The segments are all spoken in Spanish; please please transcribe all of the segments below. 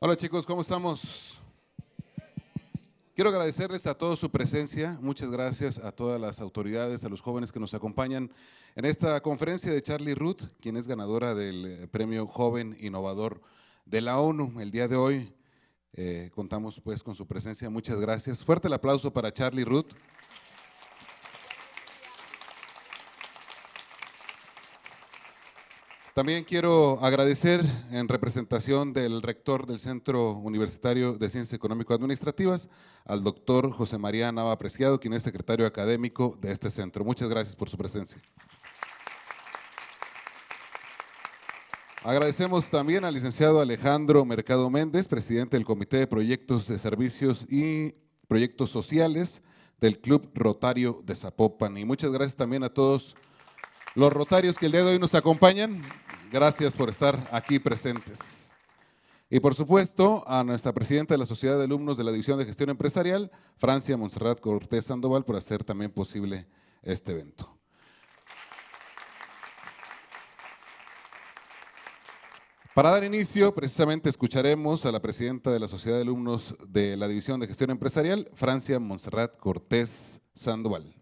Hola chicos, ¿cómo estamos? Quiero agradecerles a todos su presencia, muchas gracias a todas las autoridades, a los jóvenes que nos acompañan en esta conferencia de Charlie Ruth, quien es ganadora del eh, Premio Joven Innovador de la ONU. El día de hoy eh, contamos pues con su presencia, muchas gracias. Fuerte el aplauso para Charlie Ruth. También quiero agradecer en representación del rector del Centro Universitario de Ciencias Económico-Administrativas al doctor José María Nava Apreciado, quien es secretario académico de este centro. Muchas gracias por su presencia. Agradecemos también al licenciado Alejandro Mercado Méndez, presidente del Comité de Proyectos de Servicios y Proyectos Sociales del Club Rotario de Zapopan. Y muchas gracias también a todos los rotarios que el día de hoy nos acompañan. Gracias por estar aquí presentes. Y por supuesto, a nuestra presidenta de la Sociedad de Alumnos de la División de Gestión Empresarial, Francia Montserrat Cortés Sandoval, por hacer también posible este evento. Para dar inicio, precisamente escucharemos a la presidenta de la Sociedad de Alumnos de la División de Gestión Empresarial, Francia Montserrat Cortés Sandoval.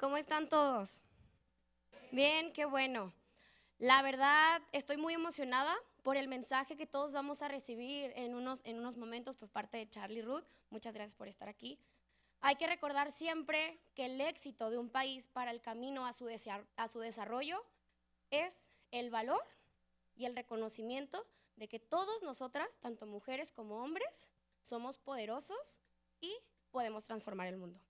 ¿Cómo están todos? Bien, qué bueno. La verdad, estoy muy emocionada por el mensaje que todos vamos a recibir en unos, en unos momentos por parte de Charlie Ruth. Muchas gracias por estar aquí. Hay que recordar siempre que el éxito de un país para el camino a su, a su desarrollo es el valor y el reconocimiento de que todos nosotras, tanto mujeres como hombres, somos poderosos y podemos transformar el mundo.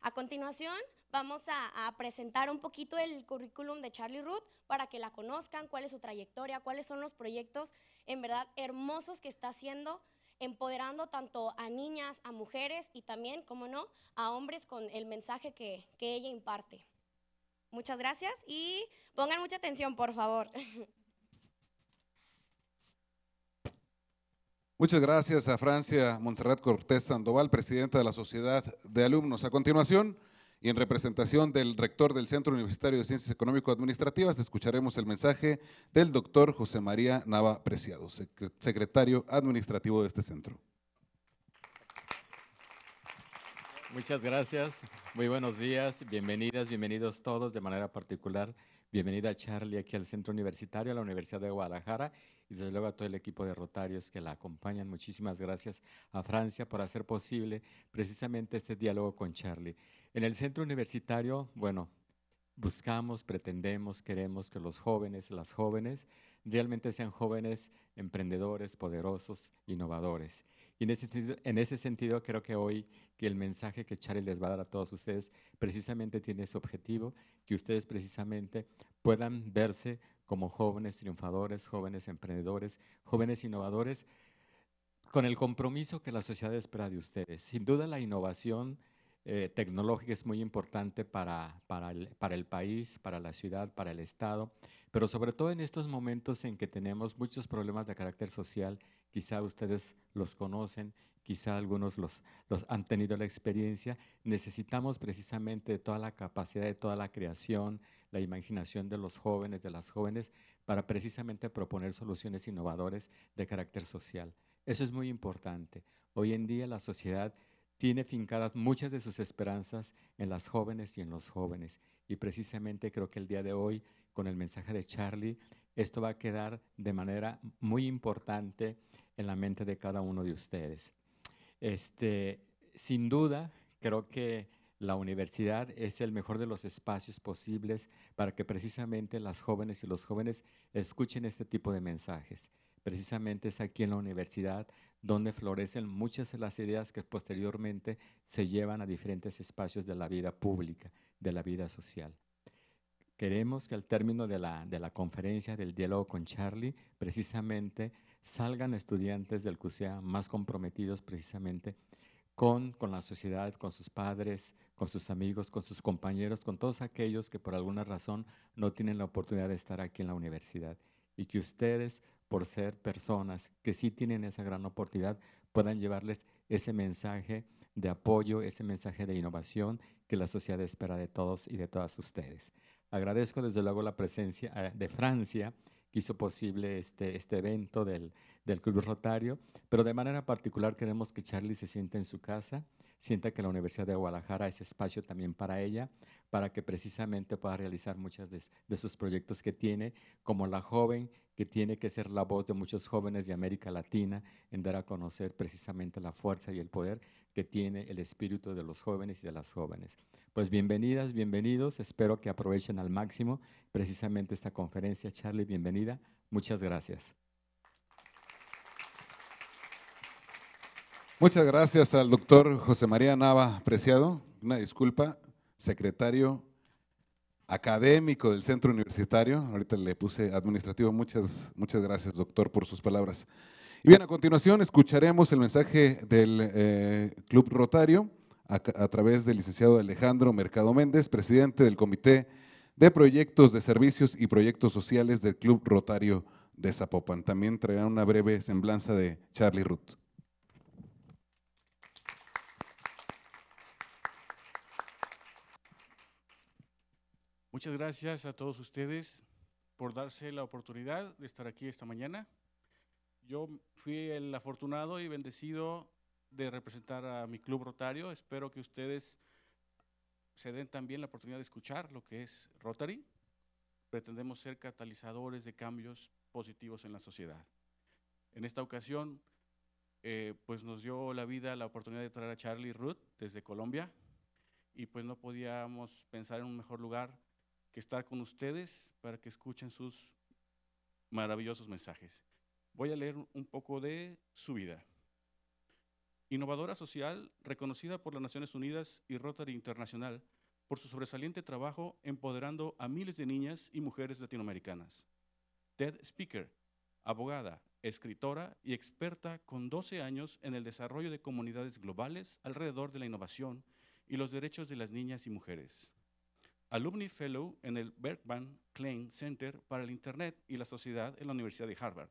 A continuación, vamos a, presentar un poquito el currículum de Charlie Ruth para que la conozcan, cuál es su trayectoria, cuáles son los proyectos en verdad hermosos que está haciendo, empoderando tanto a niñas, a mujeres y también, como no, a hombres con el mensaje que, que ella imparte. Muchas gracias y pongan mucha atención, por favor. Muchas gracias a Francia Montserrat Cortés Sandoval, presidenta de la Sociedad de Alumnos. A continuación, y en representación del rector del Centro Universitario de Ciencias Económico-Administrativas, escucharemos el mensaje del doctor José María Nava Preciado, secretario administrativo de este centro. Muchas gracias, muy buenos días, bienvenidas, bienvenidos todos de manera particular. Bienvenida Charlie aquí al Centro Universitario, a la Universidad de Guadalajara y desde luego a todo el equipo de Rotarios que la acompañan. Muchísimas gracias a Francia por hacer posible precisamente este diálogo con Charlie. En el centro universitario, bueno, buscamos, pretendemos, queremos que los jóvenes, las jóvenes, realmente sean jóvenes emprendedores, poderosos, innovadores. Y en ese, sentido, en ese sentido, creo que hoy que el mensaje que Charlie les va a dar a todos ustedes precisamente tiene ese objetivo, que ustedes precisamente puedan verse como jóvenes triunfadores, jóvenes emprendedores, jóvenes innovadores, con el compromiso que la sociedad espera de ustedes. Sin duda la innovación eh, tecnológica es muy importante para, para, el, para el país, para la ciudad, para el Estado, pero sobre todo en estos momentos en que tenemos muchos problemas de carácter social, quizá ustedes los conocen, quizá algunos los, los han tenido la experiencia, necesitamos precisamente de toda la capacidad, de toda la creación, la imaginación de los jóvenes, de las jóvenes, para precisamente proponer soluciones innovadoras de carácter social. Eso es muy importante. Hoy en día la sociedad tiene fincadas muchas de sus esperanzas en las jóvenes y en los jóvenes. Y precisamente creo que el día de hoy, con el mensaje de Charlie, esto va a quedar de manera muy importante en la mente de cada uno de ustedes. Este, sin duda, creo que la universidad es el mejor de los espacios posibles para que precisamente las jóvenes y los jóvenes escuchen este tipo de mensajes. Precisamente es aquí en la universidad donde florecen muchas de las ideas que posteriormente se llevan a diferentes espacios de la vida pública, de la vida social. Queremos que al término de la, de la conferencia del diálogo con Charlie, precisamente salgan estudiantes del CUSEA más comprometidos precisamente con, con la sociedad, con sus padres, con sus amigos, con sus compañeros, con todos aquellos que por alguna razón no tienen la oportunidad de estar aquí en la universidad. Y que ustedes por ser personas que sí tienen esa gran oportunidad, puedan llevarles ese mensaje de apoyo, ese mensaje de innovación que la sociedad espera de todos y de todas ustedes. Agradezco desde luego la presencia eh, de Francia, que hizo posible este, este evento del, del Club Rotario, pero de manera particular queremos que Charlie se sienta en su casa, sienta que la Universidad de Guadalajara es espacio también para ella, para que precisamente pueda realizar muchos de, de, sus proyectos que tiene, como la joven que tiene que ser la voz de muchos jóvenes de América Latina en dar a conocer precisamente la fuerza y el poder que tiene el espíritu de los jóvenes y de las jóvenes. Pues bienvenidas, bienvenidos, espero que aprovechen al máximo precisamente esta conferencia. Charlie, bienvenida, muchas gracias. Muchas gracias al doctor José María Nava Preciado, una disculpa, secretario académico del centro universitario, ahorita le puse administrativo, muchas, muchas gracias doctor por sus palabras. Y bien, a continuación escucharemos el mensaje del eh, Club Rotario a, a, través del licenciado Alejandro Mercado Méndez, presidente del Comité de Proyectos de Servicios y Proyectos Sociales del Club Rotario de Zapopan. También traerá una breve semblanza de Charlie Ruth. Muchas gracias a todos ustedes por darse la oportunidad de estar aquí esta mañana. Yo fui el afortunado y bendecido de representar a mi club rotario. Espero que ustedes se den también la oportunidad de escuchar lo que es Rotary. Pretendemos ser catalizadores de cambios positivos en la sociedad. En esta ocasión, eh, pues nos dio la vida la oportunidad de traer a Charlie Ruth desde Colombia y pues no podíamos pensar en un mejor lugar que estar con ustedes para que escuchen sus maravillosos mensajes. Voy a leer un poco de su vida. Innovadora social, reconocida por las Naciones Unidas y Rotary Internacional por su sobresaliente trabajo empoderando a miles de niñas y mujeres latinoamericanas. TED Speaker, abogada, escritora y experta con 12 años en el desarrollo de comunidades globales alrededor de la innovación y los derechos de las niñas y mujeres. Alumni Fellow en el Berkman Klein Center para el Internet y la Sociedad en la Universidad de Harvard.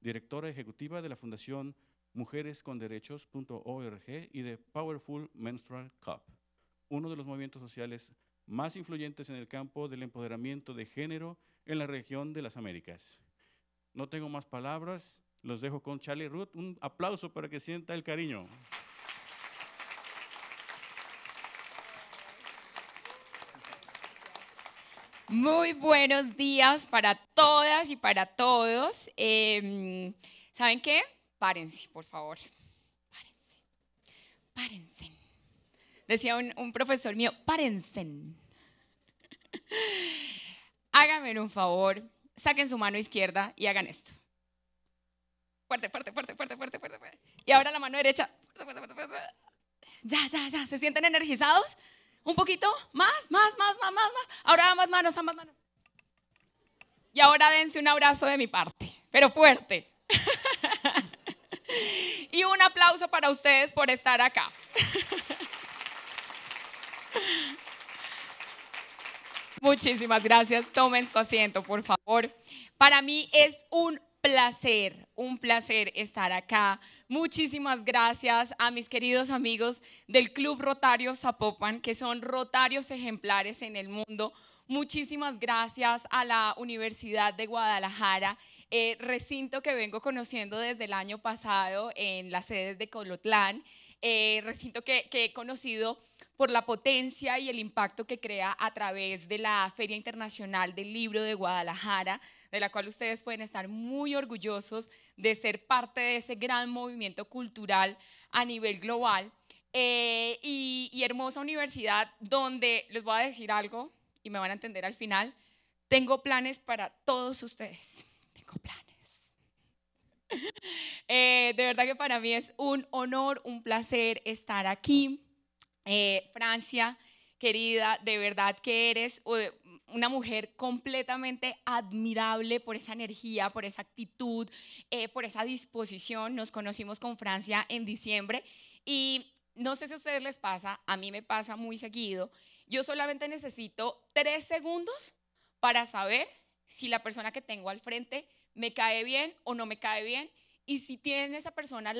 Directora ejecutiva de la Fundación mujeresconderechos.org y de Powerful Menstrual Cup, uno de los movimientos sociales más influyentes en el campo del empoderamiento de género en la región de las Américas. No tengo más palabras, los dejo con Charlie Ruth. Un aplauso para que sienta el cariño. Muy buenos días para todas y para todos. Eh, ¿Saben qué? Párense, por favor. Párense. Párense. Decía un, un profesor mío, párense. Háganme un favor, saquen su mano izquierda y hagan esto. Fuerte, fuerte, fuerte, fuerte, fuerte, fuerte. fuerte. Y ahora la mano derecha. Ya, ya, ya. ¿Se sienten energizados? Un poquito, más, más, más, más, más, más. Ahora más manos, más manos. Y ahora dense un abrazo de mi parte, pero fuerte. y un aplauso para ustedes por estar acá. Muchísimas gracias. Tomen su asiento, por favor. Para mí es un placer, un placer estar acá. Muchísimas gracias a mis queridos amigos del Club Rotario Zapopan, que son rotarios ejemplares en el mundo. Muchísimas gracias a la Universidad de Guadalajara, eh, recinto que vengo conociendo desde el año pasado en las sedes de Colotlán, eh, recinto que, que he conocido por la potencia y el impacto que crea a través de la Feria Internacional del Libro de Guadalajara, de la cual ustedes pueden estar muy orgullosos de ser parte de ese gran movimiento cultural a nivel global. Eh, y, hermosa universidad donde les voy a decir algo y me van a entender al final. Tengo planes para todos ustedes. Tengo planes. Eh, de verdad que para mí es un honor, un placer estar aquí. Eh, Francia, querida, de verdad que eres una mujer completamente admirable por esa energía, por esa actitud, eh, por esa disposición. Nos conocimos con Francia en diciembre y no sé si a ustedes les pasa, a mí me pasa muy seguido. Yo solamente necesito tres segundos para saber si la persona que tengo al frente me cae bien o no me cae bien y si tiene esa persona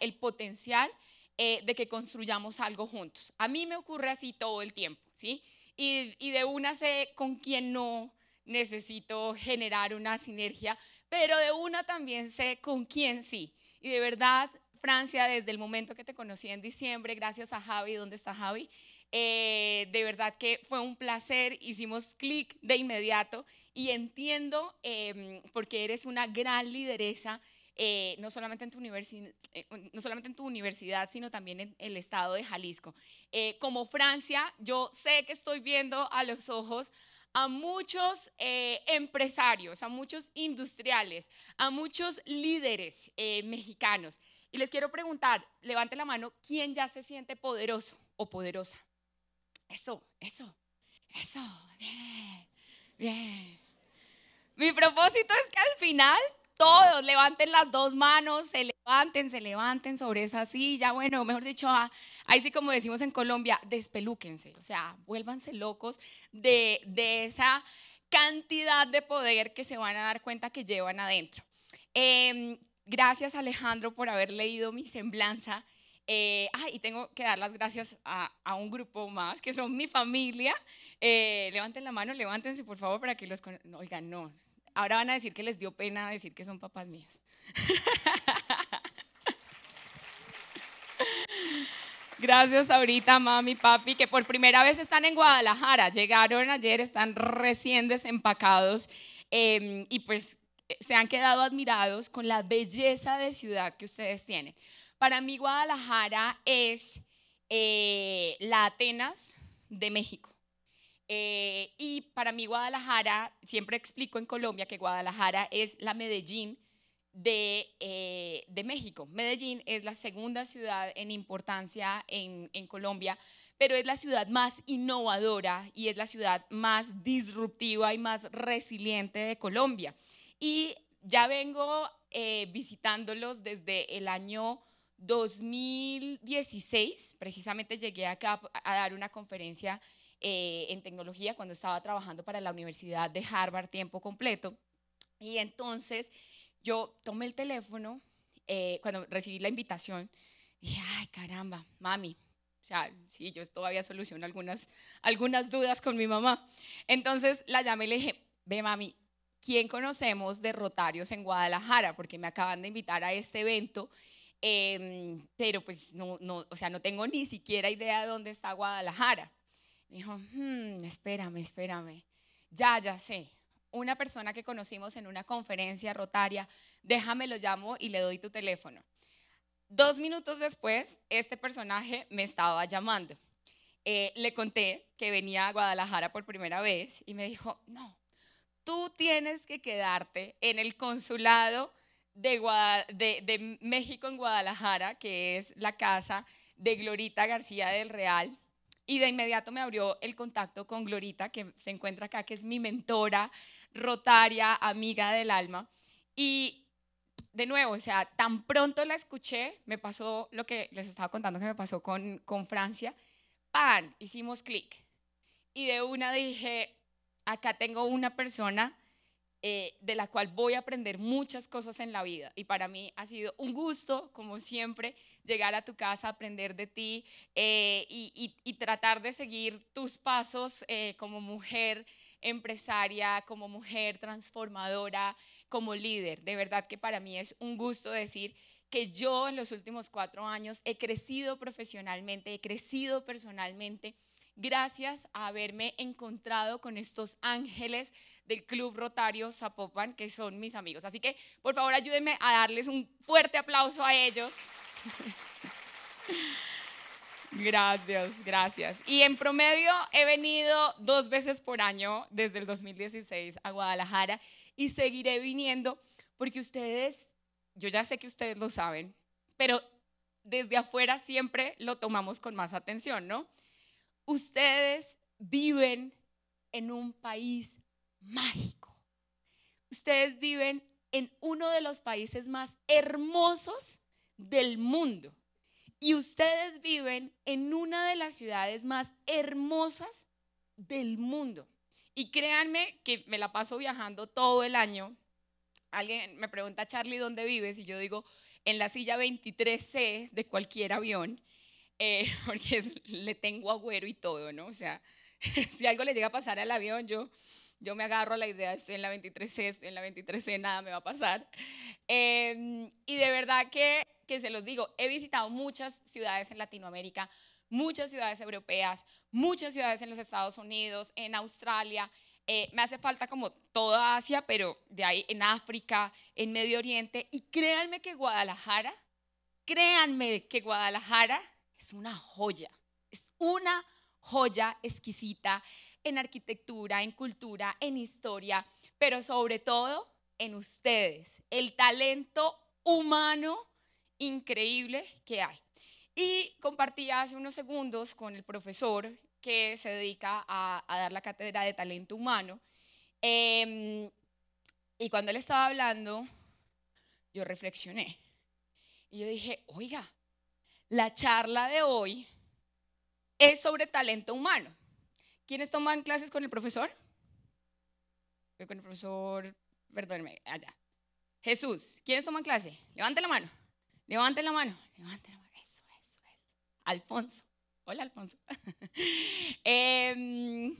el potencial eh, de que construyamos algo juntos. A mí me ocurre así todo el tiempo, ¿sí? Y, de una sé con quién no necesito generar una sinergia, pero de una también sé con quién sí. Y de verdad, Francia, desde el momento que te conocí en diciembre, gracias a Javi, ¿dónde está Javi? Eh, de verdad que fue un placer, hicimos clic de inmediato y entiendo eh, porque eres una gran lideresa. Eh, no, solamente en tu eh, no solamente en tu universidad, sino también en el estado de Jalisco. Eh, como Francia, yo sé que estoy viendo a los ojos a muchos eh, empresarios, a muchos industriales, a muchos líderes eh, mexicanos. Y les quiero preguntar, levante la mano, ¿quién ya se siente poderoso o poderosa? Eso, eso, eso, bien, bien. Mi propósito es que al final todos levanten las dos manos, se levanten, se levanten sobre esa silla. Bueno, mejor dicho, ah, ahí sí como decimos en Colombia, despelúquense, o sea, vuélvanse locos de, de esa cantidad de poder que se van a dar cuenta que llevan adentro. Eh, gracias Alejandro por haber leído mi semblanza. Ah, y tengo que dar las gracias a, un grupo más, que son mi familia. Eh, levanten la mano, levántense por favor para que los... Oigan, no, Ahora van a decir que les dio pena decir que son papás míos. Gracias ahorita, mami, papi, que por primera vez están en Guadalajara. Llegaron ayer, están recién desempacados eh, y pues se han quedado admirados con la belleza de ciudad que ustedes tienen. Para mí Guadalajara es eh, la Atenas de México. Eh, y para mí Guadalajara, siempre explico en Colombia que Guadalajara es la Medellín de, eh, de México. Medellín es la segunda ciudad en importancia en, en Colombia, pero es la ciudad más innovadora y es la ciudad más disruptiva y más resiliente de Colombia. Y ya vengo eh, visitándolos desde el año 2016, precisamente llegué acá a dar una conferencia eh, en tecnología cuando estaba trabajando para la Universidad de Harvard tiempo completo. Y entonces yo tomé el teléfono eh, cuando recibí la invitación dije, ay caramba, mami. O sea, sí, yo todavía soluciono algunas, algunas dudas con mi mamá. Entonces la llamé y le dije, ve mami, ¿quién conocemos de Rotarios en Guadalajara? Porque me acaban de invitar a este evento, eh, pero pues no, no, o sea, no tengo ni siquiera idea de dónde está Guadalajara. Me dijo, hmm, espérame, espérame. Ya, ya sé. Una persona que conocimos en una conferencia rotaria, déjame lo llamo y le doy tu teléfono. Dos minutos después, este personaje me estaba llamando. Eh, le conté que venía a Guadalajara por primera vez y me dijo, no, tú tienes que quedarte en el consulado de, México en Guadalajara, que es la casa de Glorita García del Real y de inmediato me abrió el contacto con Glorita, que se encuentra acá, que es mi mentora, rotaria, amiga del alma. Y de nuevo, o sea, tan pronto la escuché, me pasó lo que les estaba contando que me pasó con, con Francia, ¡pan! Hicimos clic. Y de una dije, acá tengo una persona eh, de la cual voy a aprender muchas cosas en la vida. Y para mí ha sido un gusto, como siempre, llegar a tu casa, aprender de ti eh, y, tratar de seguir tus pasos eh, como mujer empresaria, como mujer transformadora, como líder. De verdad que para mí es un gusto decir que yo en los últimos cuatro años he crecido profesionalmente, he crecido personalmente gracias a haberme encontrado con estos ángeles del Club Rotario Zapopan, que son mis amigos. Así que, por favor, ayúdenme a darles un fuerte aplauso a ellos. Gracias, gracias. Y en promedio he venido dos veces por año desde el 2016 a Guadalajara y seguiré viniendo porque ustedes, yo ya sé que ustedes lo saben, pero desde afuera siempre lo tomamos con más atención, ¿no? Ustedes viven en un país mágico. Ustedes viven en uno de los países más hermosos del mundo. Y ustedes viven en una de las ciudades más hermosas del mundo. Y créanme que me la paso viajando todo el año. Alguien me pregunta, Charlie, ¿dónde vives? Y yo digo, en la silla 23C de cualquier avión, eh, porque le tengo agüero y todo, ¿no? O sea, si algo le llega a pasar al avión, yo, yo me agarro a la idea, estoy en la 23C, estoy en la 23C, nada me va a pasar. Em, y de verdad que, que se los digo, he visitado muchas ciudades en Latinoamérica, muchas ciudades europeas, muchas ciudades en los Estados Unidos, en Australia. Eh, me hace falta como toda Asia, pero de ahí en África, en Medio Oriente. Y créanme que Guadalajara, créanme que Guadalajara es una joya, es una joya exquisita en arquitectura, en cultura, en historia, pero sobre todo en ustedes, el talento humano increíble que hay. Y compartí hace unos segundos con el profesor que se dedica a, dar la cátedra de talento humano. Em, y cuando él estaba hablando, yo reflexioné. Y yo dije, oiga, la charla de hoy es sobre talento humano. ¿Quiénes toman clases con el profesor? Con el profesor, perdóneme, allá. Jesús, ¿quiénes toman clase? Levante la mano, levante la mano, levante la mano. Eso, eso, eso. Alfonso. Hola, Alfonso. Em,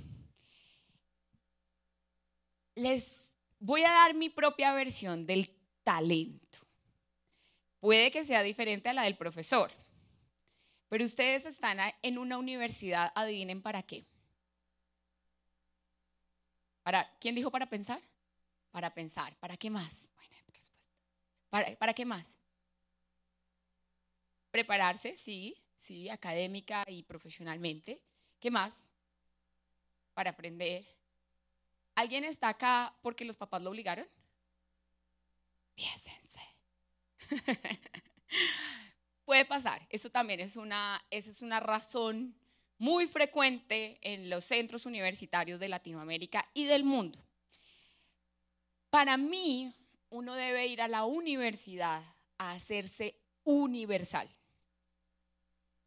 les voy a dar mi propia versión del talento. Puede que sea diferente a la del profesor. Pero ustedes están en una universidad, adivinen para qué. ¿Para, ¿Quién dijo para pensar? Para pensar. ¿Para qué más? ¿Para, ¿Para qué más? Prepararse, sí, sí, académica y profesionalmente. ¿Qué más? Para aprender. ¿Alguien está acá porque los papás lo obligaron? Piénsense. Puede pasar, eso también es una, esa es una razón muy frecuente en los centros universitarios de Latinoamérica y del mundo. Para mí, uno debe ir a la universidad a hacerse universal.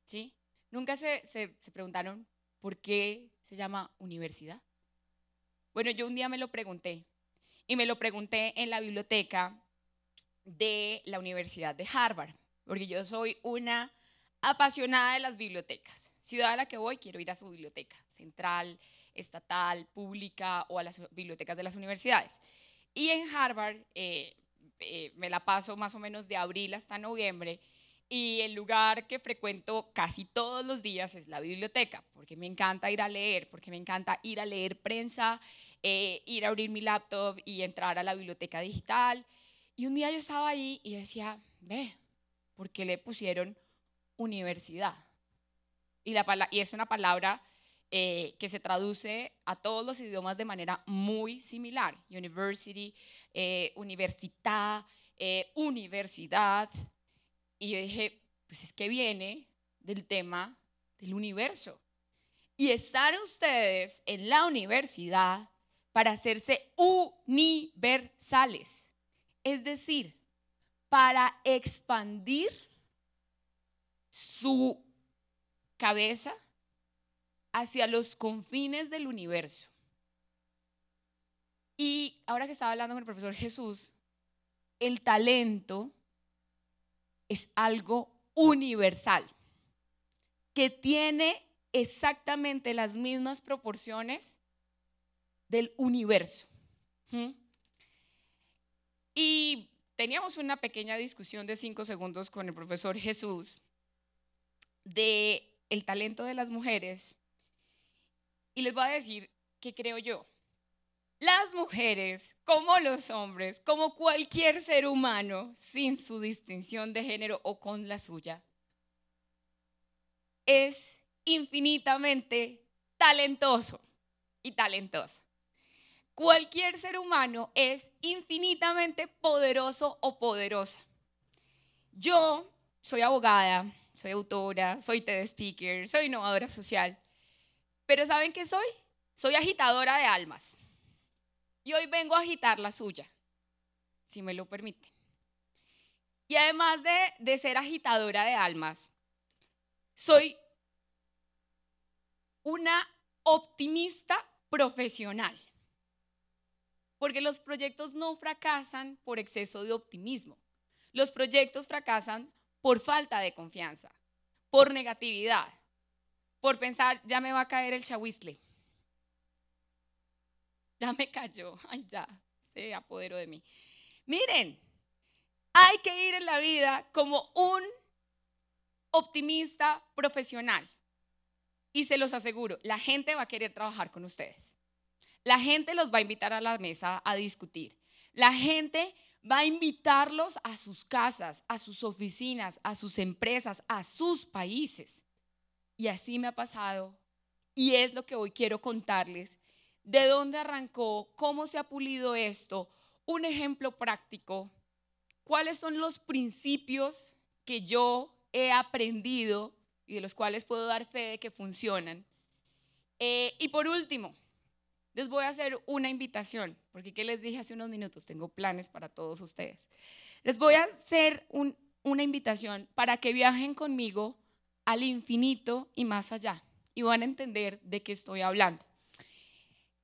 ¿Sí? Nunca se, se, se preguntaron por qué se llama universidad. Bueno, yo un día me lo pregunté y me lo pregunté en la biblioteca de la Universidad de Harvard porque yo soy una apasionada de las bibliotecas. Ciudad a la que voy, quiero ir a su biblioteca, central, estatal, pública o a las bibliotecas de las universidades. Y en Harvard eh, eh, me la paso más o menos de abril hasta noviembre y el lugar que frecuento casi todos los días es la biblioteca, porque me encanta ir a leer, porque me encanta ir a leer prensa, eh, ir a abrir mi laptop y entrar a la biblioteca digital. Y un día yo estaba ahí y decía, ve, porque le pusieron universidad. Y, la, y es una palabra eh, que se traduce a todos los idiomas de manera muy similar. University, eh, universitad, eh, universidad. Y yo dije, pues es que viene del tema del universo. Y están ustedes en la universidad para hacerse universales. Es decir, para expandir su cabeza hacia los confines del universo. Y ahora que estaba hablando con el profesor Jesús, el talento es algo universal, que tiene exactamente las mismas proporciones del universo. ¿Mm? Y teníamos una pequeña discusión de cinco segundos con el profesor Jesús de el talento de las mujeres y les voy a decir qué creo yo. Las mujeres, como los hombres, como cualquier ser humano, sin su distinción de género o con la suya, es infinitamente talentoso y talentosa cualquier ser humano es infinitamente poderoso o poderosa. Yo soy abogada, soy autora, soy TED speaker, soy innovadora social, pero ¿saben qué soy? Soy agitadora de almas. Y hoy vengo a agitar la suya, si me lo permite. Y además de, de ser agitadora de almas, soy una optimista profesional porque los proyectos no fracasan por exceso de optimismo. Los proyectos fracasan por falta de confianza, por negatividad, por pensar, ya me va a caer el chahuizle, Ya me cayó. Ay, ya. Se apoderó de mí. Miren, hay que ir en la vida como un optimista profesional. Y se los aseguro, la gente va a querer trabajar con ustedes. La gente los va a invitar a la mesa a discutir. La gente va a invitarlos a sus casas, a sus oficinas, a sus empresas, a sus países. Y así me ha pasado. Y es lo que hoy quiero contarles. ¿De dónde arrancó? ¿Cómo se ha pulido esto? Un ejemplo práctico. ¿Cuáles son los principios que yo he aprendido y de los cuales puedo dar fe de que funcionan? Eh, y por último, les voy a hacer una invitación, porque ¿qué les dije hace unos minutos? Tengo planes para todos ustedes. Les voy a hacer una invitación para que viajen conmigo al infinito y más allá, y van a entender de qué estoy hablando.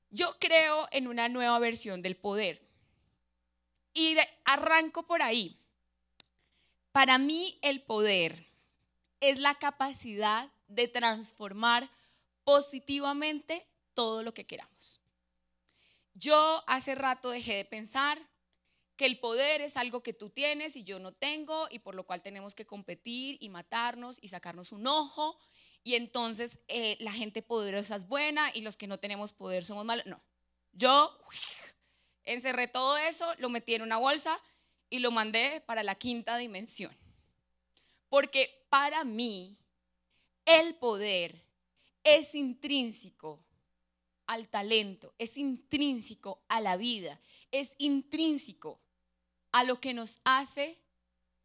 Yo creo en una nueva versión del poder, y arranco por ahí. Para mí el poder es la capacidad de transformar positivamente todo lo que queramos. Yo hace rato dejé de pensar que el poder es algo que tú tienes y yo no tengo y por lo cual tenemos que competir y matarnos y sacarnos un ojo y entonces eh, la gente poderosa es buena y los que no tenemos poder somos malos. No, yo encerré todo eso, lo metí en una bolsa y lo mandé para la quinta dimensión. Porque para mí el poder es intrínseco al talento, es intrínseco a la vida, es intrínseco a lo que nos hace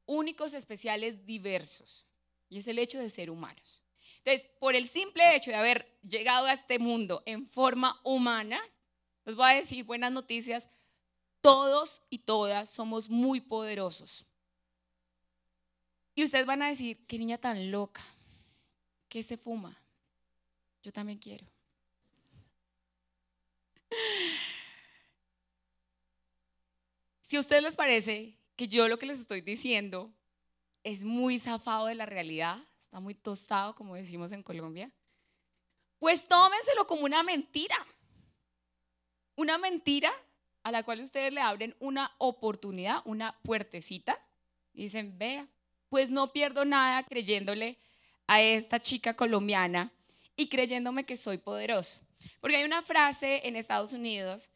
únicos, especiales, diversos. Y es el hecho de ser humanos. Entonces, por el simple hecho de haber llegado a este mundo en forma humana, les voy a decir buenas noticias, todos y todas somos muy poderosos. Y ustedes van a decir, qué niña tan loca, ¿qué se fuma? Yo también quiero. Si a ustedes les parece que yo lo que les estoy diciendo es muy zafado de la realidad, está muy tostado, como decimos en Colombia, pues tómenselo como una mentira. Una mentira a la cual ustedes le abren una oportunidad, una puertecita, y dicen, vea, pues no pierdo nada creyéndole a esta chica colombiana y creyéndome que soy poderoso. Porque hay una frase en Estados Unidos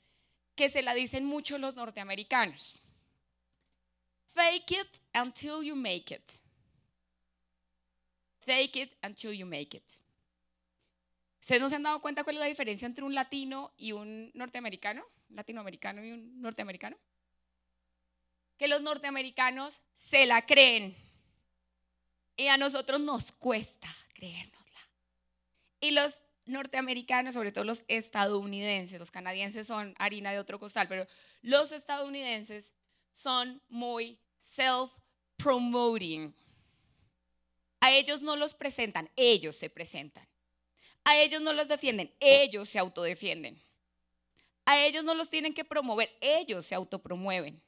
que se la dicen mucho los norteamericanos. Fake it until you make it. Fake it until you make it. ¿Ustedes no se han dado cuenta cuál es la diferencia entre un latino y un norteamericano? latinoamericano y un norteamericano? Que los norteamericanos se la creen y a nosotros nos cuesta creérnosla. Y los norteamericanos, sobre todo los estadounidenses, los canadienses son harina de otro costal, pero los estadounidenses son muy self-promoting. A ellos no los presentan, ellos se presentan. A ellos no los defienden, ellos se autodefienden. A ellos no los tienen que promover, ellos se autopromueven,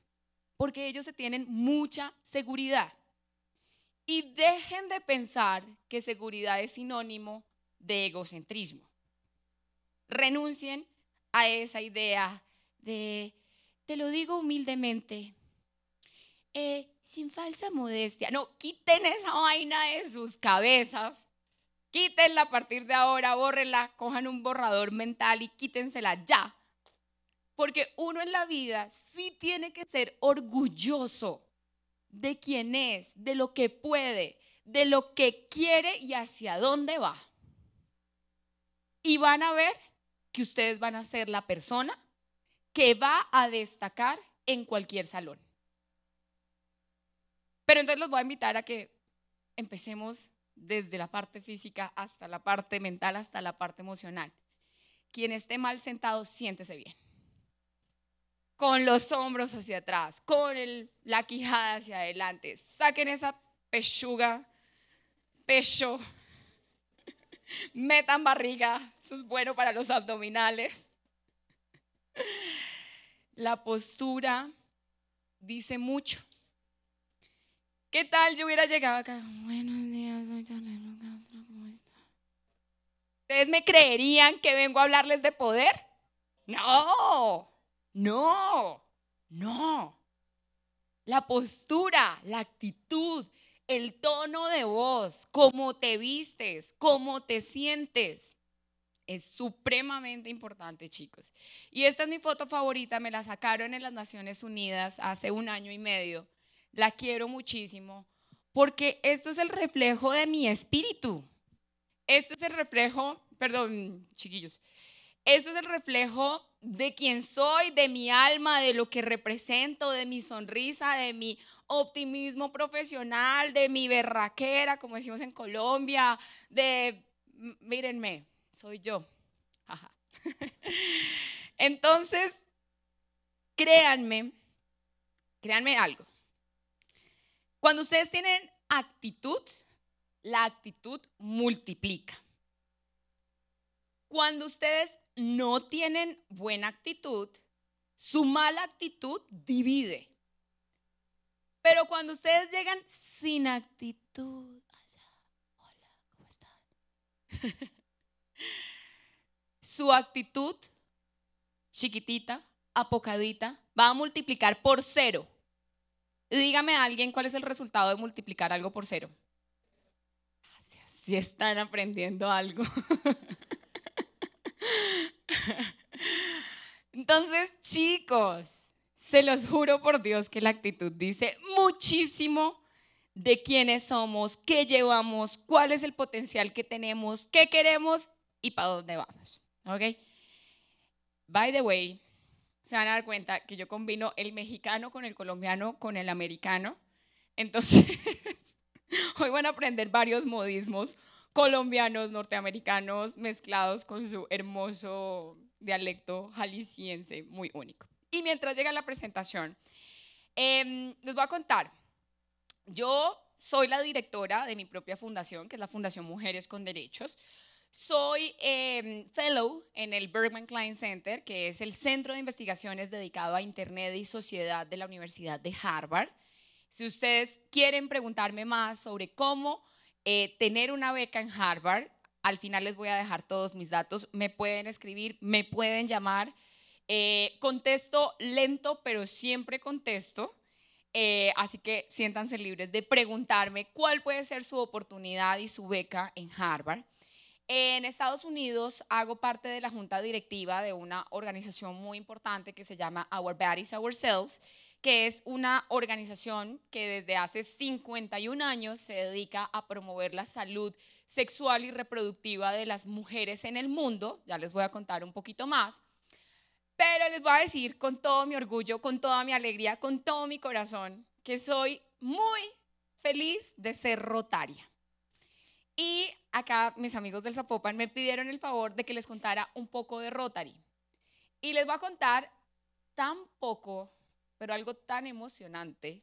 porque ellos se tienen mucha seguridad. Y dejen de pensar que seguridad es sinónimo de egocentrismo. Renuncien a esa idea de, te lo digo humildemente, eh, sin falsa modestia. No, quiten esa vaina de sus cabezas. Quítenla a partir de ahora, bórrenla, cojan un borrador mental y quítensela ya. Porque uno en la vida sí tiene que ser orgulloso de quién es, de lo que puede, de lo que quiere y hacia dónde va. Y van a ver que ustedes van a ser la persona que va a destacar en cualquier salón. Pero entonces los voy a invitar a que empecemos desde la parte física hasta la parte mental, hasta la parte emocional. Quien esté mal sentado, siéntese bien con los hombros hacia atrás, con la quijada hacia adelante. Saquen esa pechuga, pecho, metan barriga, eso es bueno para los abdominales. La postura dice mucho. ¿Qué tal yo hubiera llegado acá? Buenos días, soy ¿cómo está? ¿Ustedes me creerían que vengo a hablarles de poder? No, no, no. La postura, la actitud, el tono de voz, cómo te vistes, cómo te sientes. Es supremamente importante, chicos. Y esta es mi foto favorita, me la sacaron en las Naciones Unidas hace un año y medio. La quiero muchísimo porque esto es el reflejo de mi espíritu. Esto es el reflejo, perdón, chiquillos, esto es el reflejo de quién soy, de mi alma, de lo que represento, de mi sonrisa, de mi optimismo profesional, de mi berraquera, como decimos en Colombia, de, mírenme, soy yo. Entonces, créanme, créanme algo. Cuando ustedes tienen actitud, la actitud multiplica. Cuando ustedes no tienen buena actitud, su mala actitud divide. Pero cuando ustedes llegan sin actitud, hola, ¿cómo están? su actitud chiquitita, apocadita, va a multiplicar por cero. Dígame a alguien cuál es el resultado de multiplicar algo por cero. Gracias, si están aprendiendo algo. Entonces, chicos, se los juro por Dios que la actitud dice muchísimo de quiénes somos, qué llevamos, cuál es el potencial que tenemos, qué queremos y para dónde vamos. ¿Ok? By the way, se van a dar cuenta que yo combino el mexicano con el colombiano con el americano. Entonces, hoy van a aprender varios modismos colombianos, norteamericanos, mezclados con su hermoso dialecto jalisciense muy único. Y mientras llega la presentación, em, les voy a contar, yo soy la directora de mi propia fundación, que es la Fundación Mujeres con Derechos. Soy em, fellow en el Bergman Klein Center, que es el centro de investigaciones dedicado a Internet y sociedad de la Universidad de Harvard. Si ustedes quieren preguntarme más sobre cómo eh, tener una beca en Harvard. Al final les voy a dejar todos mis datos. Me pueden escribir, me pueden llamar. Eh, contesto lento, pero siempre contesto. Eh, así que siéntanse libres de preguntarme cuál puede ser su oportunidad y su beca en Harvard. En Estados Unidos hago parte de la junta directiva de una organización muy importante que se llama Our Bodies, Ourselves que es una organización que desde hace 51 años se dedica a promover la salud sexual y reproductiva de las mujeres en el mundo. Ya les voy a contar un poquito más. Pero les voy a decir con todo mi orgullo, con toda mi alegría, con todo mi corazón, que soy muy feliz de ser rotaria. Y acá mis amigos del Zapopan me pidieron el favor de que les contara un poco de Rotary. Y les voy a contar tan poco pero algo tan emocionante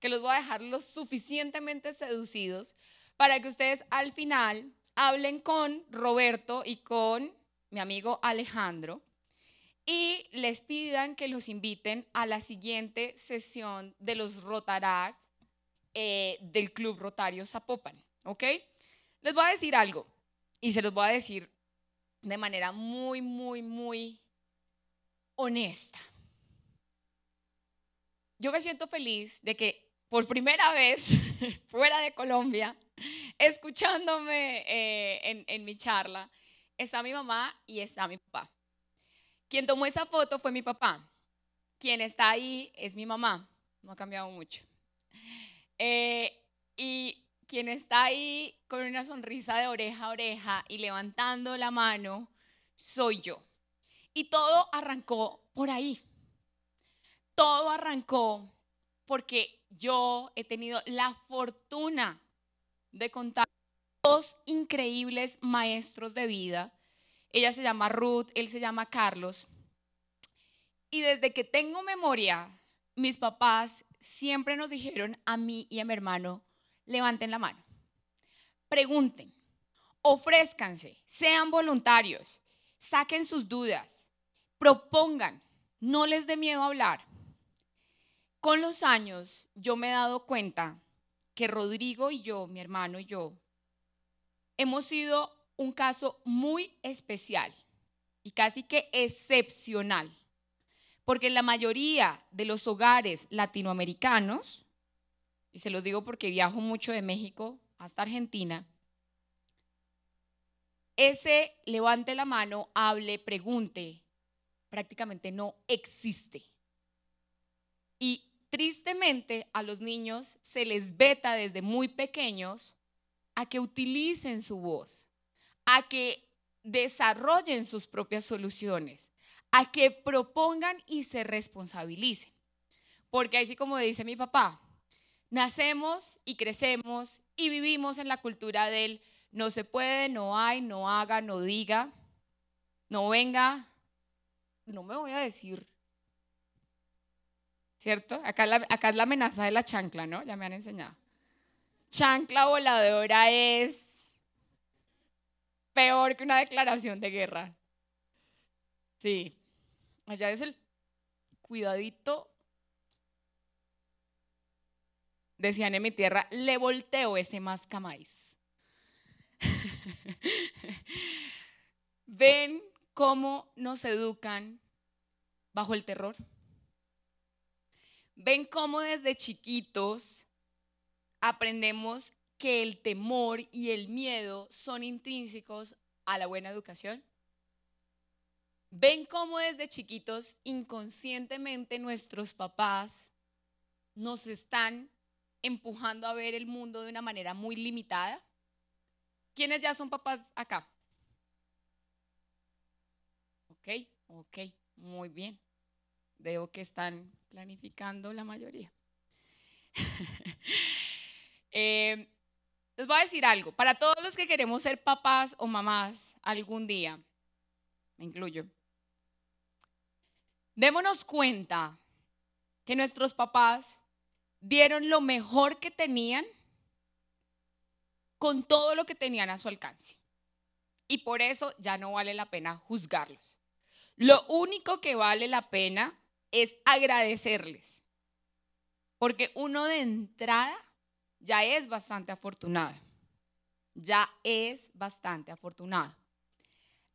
que los voy a dejar lo suficientemente seducidos para que ustedes al final hablen con Roberto y con mi amigo Alejandro y les pidan que los inviten a la siguiente sesión de los Rotaract eh, del Club Rotario Zapopan. ¿Ok? Les voy a decir algo y se los voy a decir de manera muy, muy, muy honesta yo me siento feliz de que por primera vez fuera de Colombia, escuchándome eh, en, mi charla, está mi mamá y está mi papá. Quien tomó esa foto fue mi papá. Quien está ahí es mi mamá. No ha cambiado mucho. Eh, y quien está ahí con una sonrisa de oreja a oreja y levantando la mano soy yo. Y todo arrancó por ahí todo arrancó porque yo he tenido la fortuna de contar dos increíbles maestros de vida. Ella se llama Ruth, él se llama Carlos. Y desde que tengo memoria, mis papás siempre nos dijeron a mí y a mi hermano, levanten la mano, pregunten, ofrézcanse, sean voluntarios, saquen sus dudas, propongan, no les dé miedo hablar. Con los años yo me he dado cuenta que Rodrigo y yo, mi hermano y yo, hemos sido un caso muy especial y casi que excepcional, porque en la mayoría de los hogares latinoamericanos, y se los digo porque viajo mucho de México hasta Argentina, ese levante la mano, hable, pregunte, prácticamente no existe. Y tristemente a los niños se les veta desde muy pequeños a que utilicen su voz, a que desarrollen sus propias soluciones, a que propongan y se responsabilicen. Porque así como dice mi papá, nacemos y crecemos y vivimos en la cultura del no se puede, no hay, no haga, no diga, no venga, no me voy a decir. ¿Cierto? Acá, acá es la amenaza de la chancla, ¿no? Ya me han enseñado. Chancla voladora es peor que una declaración de guerra. Sí. Allá es el cuidadito. Decían en mi tierra, le volteo ese mascamais. ¿Ven cómo nos educan bajo el terror? ¿Ven cómo desde chiquitos aprendemos que el temor y el miedo son intrínsecos a la buena educación? ¿Ven cómo desde chiquitos inconscientemente nuestros papás nos están empujando a ver el mundo de una manera muy limitada? ¿Quiénes ya son papás acá? Ok, ok, muy bien. Veo que están planificando la mayoría. eh, les voy a decir algo. Para todos los que queremos ser papás o mamás algún día, me incluyo, démonos cuenta que nuestros papás dieron lo mejor que tenían con todo lo que tenían a su alcance. Y por eso ya no vale la pena juzgarlos. Lo único que vale la pena es agradecerles. Porque uno de entrada ya es bastante afortunado. Ya es bastante afortunado.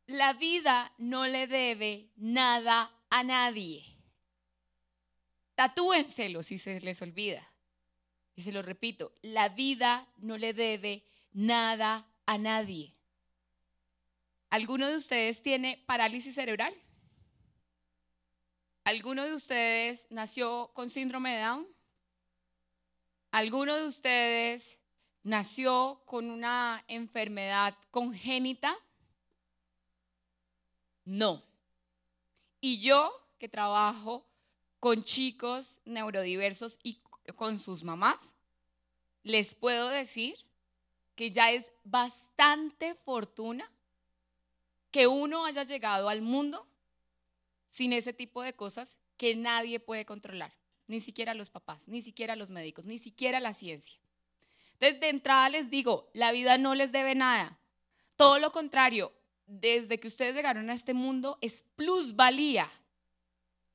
La vida no le debe nada a nadie. Tatúenselo si se les olvida. Y se lo repito, la vida no le debe nada a nadie. ¿Alguno de ustedes tiene parálisis cerebral? ¿Alguno de ustedes nació con síndrome de Down? ¿Alguno de ustedes nació con una enfermedad congénita? No. Y yo que trabajo con chicos neurodiversos y con sus mamás, les puedo decir que ya es bastante fortuna que uno haya llegado al mundo sin ese tipo de cosas que nadie puede controlar ni siquiera los papás, ni siquiera los médicos, ni siquiera la ciencia. Entonces, de entrada les digo, la vida no les debe nada. Todo lo contrario, desde que ustedes llegaron a este mundo es plusvalía.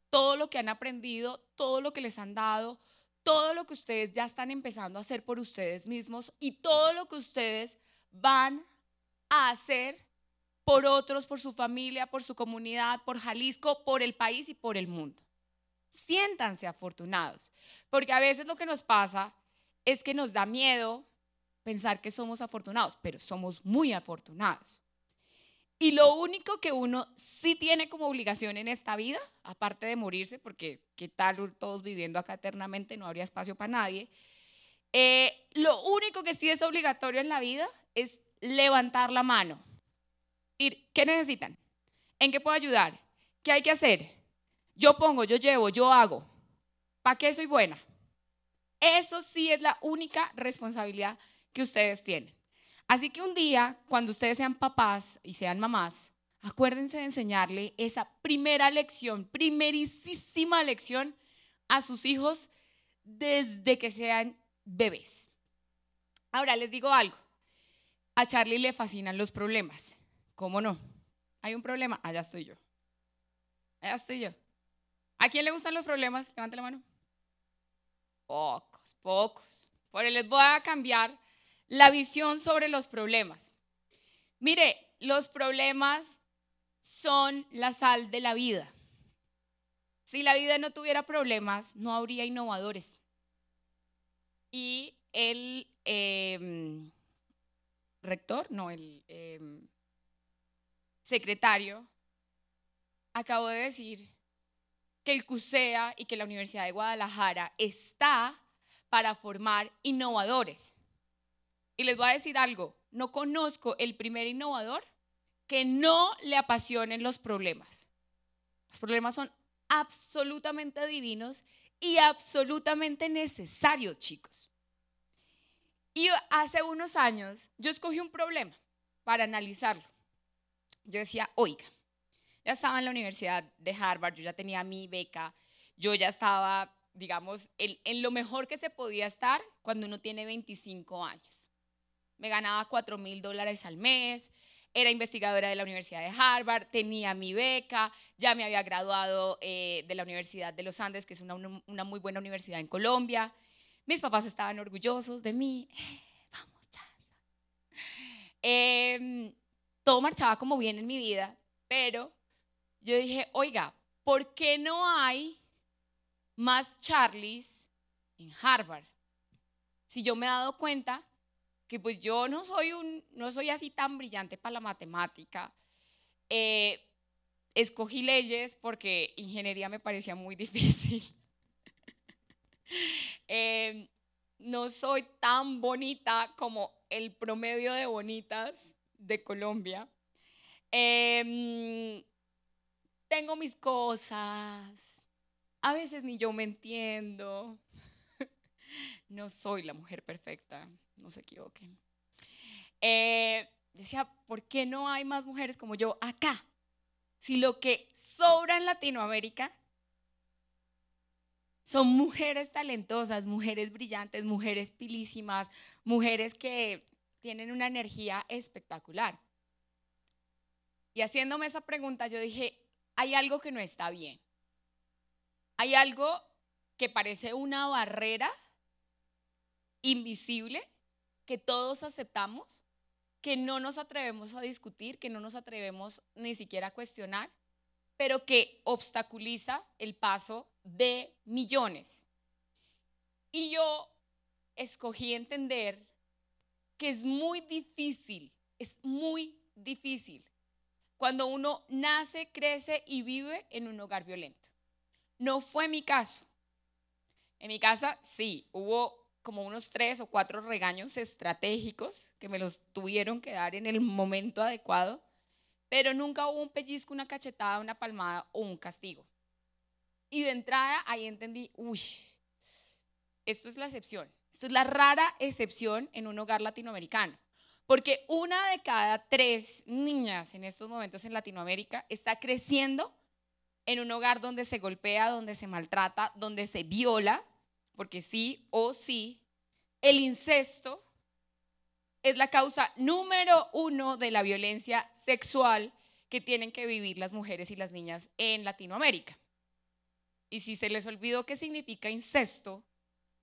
Todo lo que han aprendido, todo lo que les han dado, todo lo que ustedes ya están empezando a hacer por ustedes mismos y todo lo que ustedes van a hacer por otros, por su familia, por su comunidad, por Jalisco, por el país y por el mundo siéntanse afortunados, porque a veces lo que nos pasa es que nos da miedo pensar que somos afortunados, pero somos muy afortunados. Y lo único que uno sí tiene como obligación en esta vida, aparte de morirse, porque qué tal todos viviendo acá eternamente, no habría espacio para nadie, eh, lo único que sí es obligatorio en la vida es levantar la mano. ¿Qué necesitan? ¿En qué puedo ayudar? ¿Qué hay que hacer? Yo pongo, yo llevo, yo hago. ¿Para qué soy buena? Eso sí es la única responsabilidad que ustedes tienen. Así que un día, cuando ustedes sean papás y sean mamás, acuérdense de enseñarle esa primera lección, primerísima lección a sus hijos desde que sean bebés. Ahora les digo algo. A Charlie le fascinan los problemas. ¿Cómo no? Hay un problema, allá estoy yo. Allá estoy yo. ¿A quién le gustan los problemas? Levante la mano. Pocos, pocos. Por les voy a cambiar la visión sobre los problemas. Mire, los problemas son la sal de la vida. Si la vida no tuviera problemas, no habría innovadores. Y el em, rector, no, el em, secretario, acabó de decir que el CUSEA y que la Universidad de Guadalajara está para formar innovadores. Y les voy a decir algo, no conozco el primer innovador que no le apasionen los problemas. Los problemas son absolutamente divinos y absolutamente necesarios, chicos. Y hace unos años yo escogí un problema para analizarlo. Yo decía, oiga, ya estaba en la Universidad de Harvard, yo ya tenía mi beca, yo ya estaba, digamos, en, en lo mejor que se podía estar cuando uno tiene 25 años. Me ganaba 4 mil dólares al mes, era investigadora de la Universidad de Harvard, tenía mi beca, ya me había graduado eh, de la Universidad de los Andes, que es una, muy buena universidad en Colombia. Mis papás estaban orgullosos de mí. Eh, vamos, charla. Em, todo marchaba como bien en mi vida, pero yo dije, oiga, ¿por qué no hay más Charlies en Harvard? Si yo me he dado cuenta que pues yo no soy, un, no soy así tan brillante para la matemática. Eh, escogí leyes porque ingeniería me parecía muy difícil. Eh, no soy tan bonita como el promedio de bonitas de Colombia. Em, tengo mis cosas. A veces ni yo me entiendo. no soy la mujer perfecta no se equivoquen. Eh, decía, ¿por qué no hay más mujeres como yo acá? Si lo que sobra en Latinoamérica son mujeres talentosas, mujeres brillantes, mujeres pilísimas, mujeres que tienen una energía espectacular. Y haciéndome esa pregunta, yo dije, hay algo que no está bien. Hay algo que parece una barrera invisible que todos aceptamos, que no nos atrevemos a discutir, que no nos atrevemos ni siquiera a cuestionar, pero que obstaculiza el paso de millones. Y yo escogí entender que es muy difícil, es muy difícil cuando uno nace, crece y vive en un hogar violento. No fue mi caso. En mi casa sí, hubo como unos tres o cuatro regaños estratégicos que me los tuvieron que dar en el momento adecuado, pero nunca hubo un pellizco, una cachetada, una palmada o un castigo. Y de entrada ahí entendí, uy, esto es la excepción, esto es la rara excepción en un hogar latinoamericano. Porque una de cada tres niñas en estos momentos en Latinoamérica está creciendo en un hogar donde se golpea, donde se maltrata, donde se viola, porque sí o sí, el incesto es la causa número uno de la violencia sexual que tienen que vivir las mujeres y las niñas en Latinoamérica. Y si se les olvidó qué significa incesto,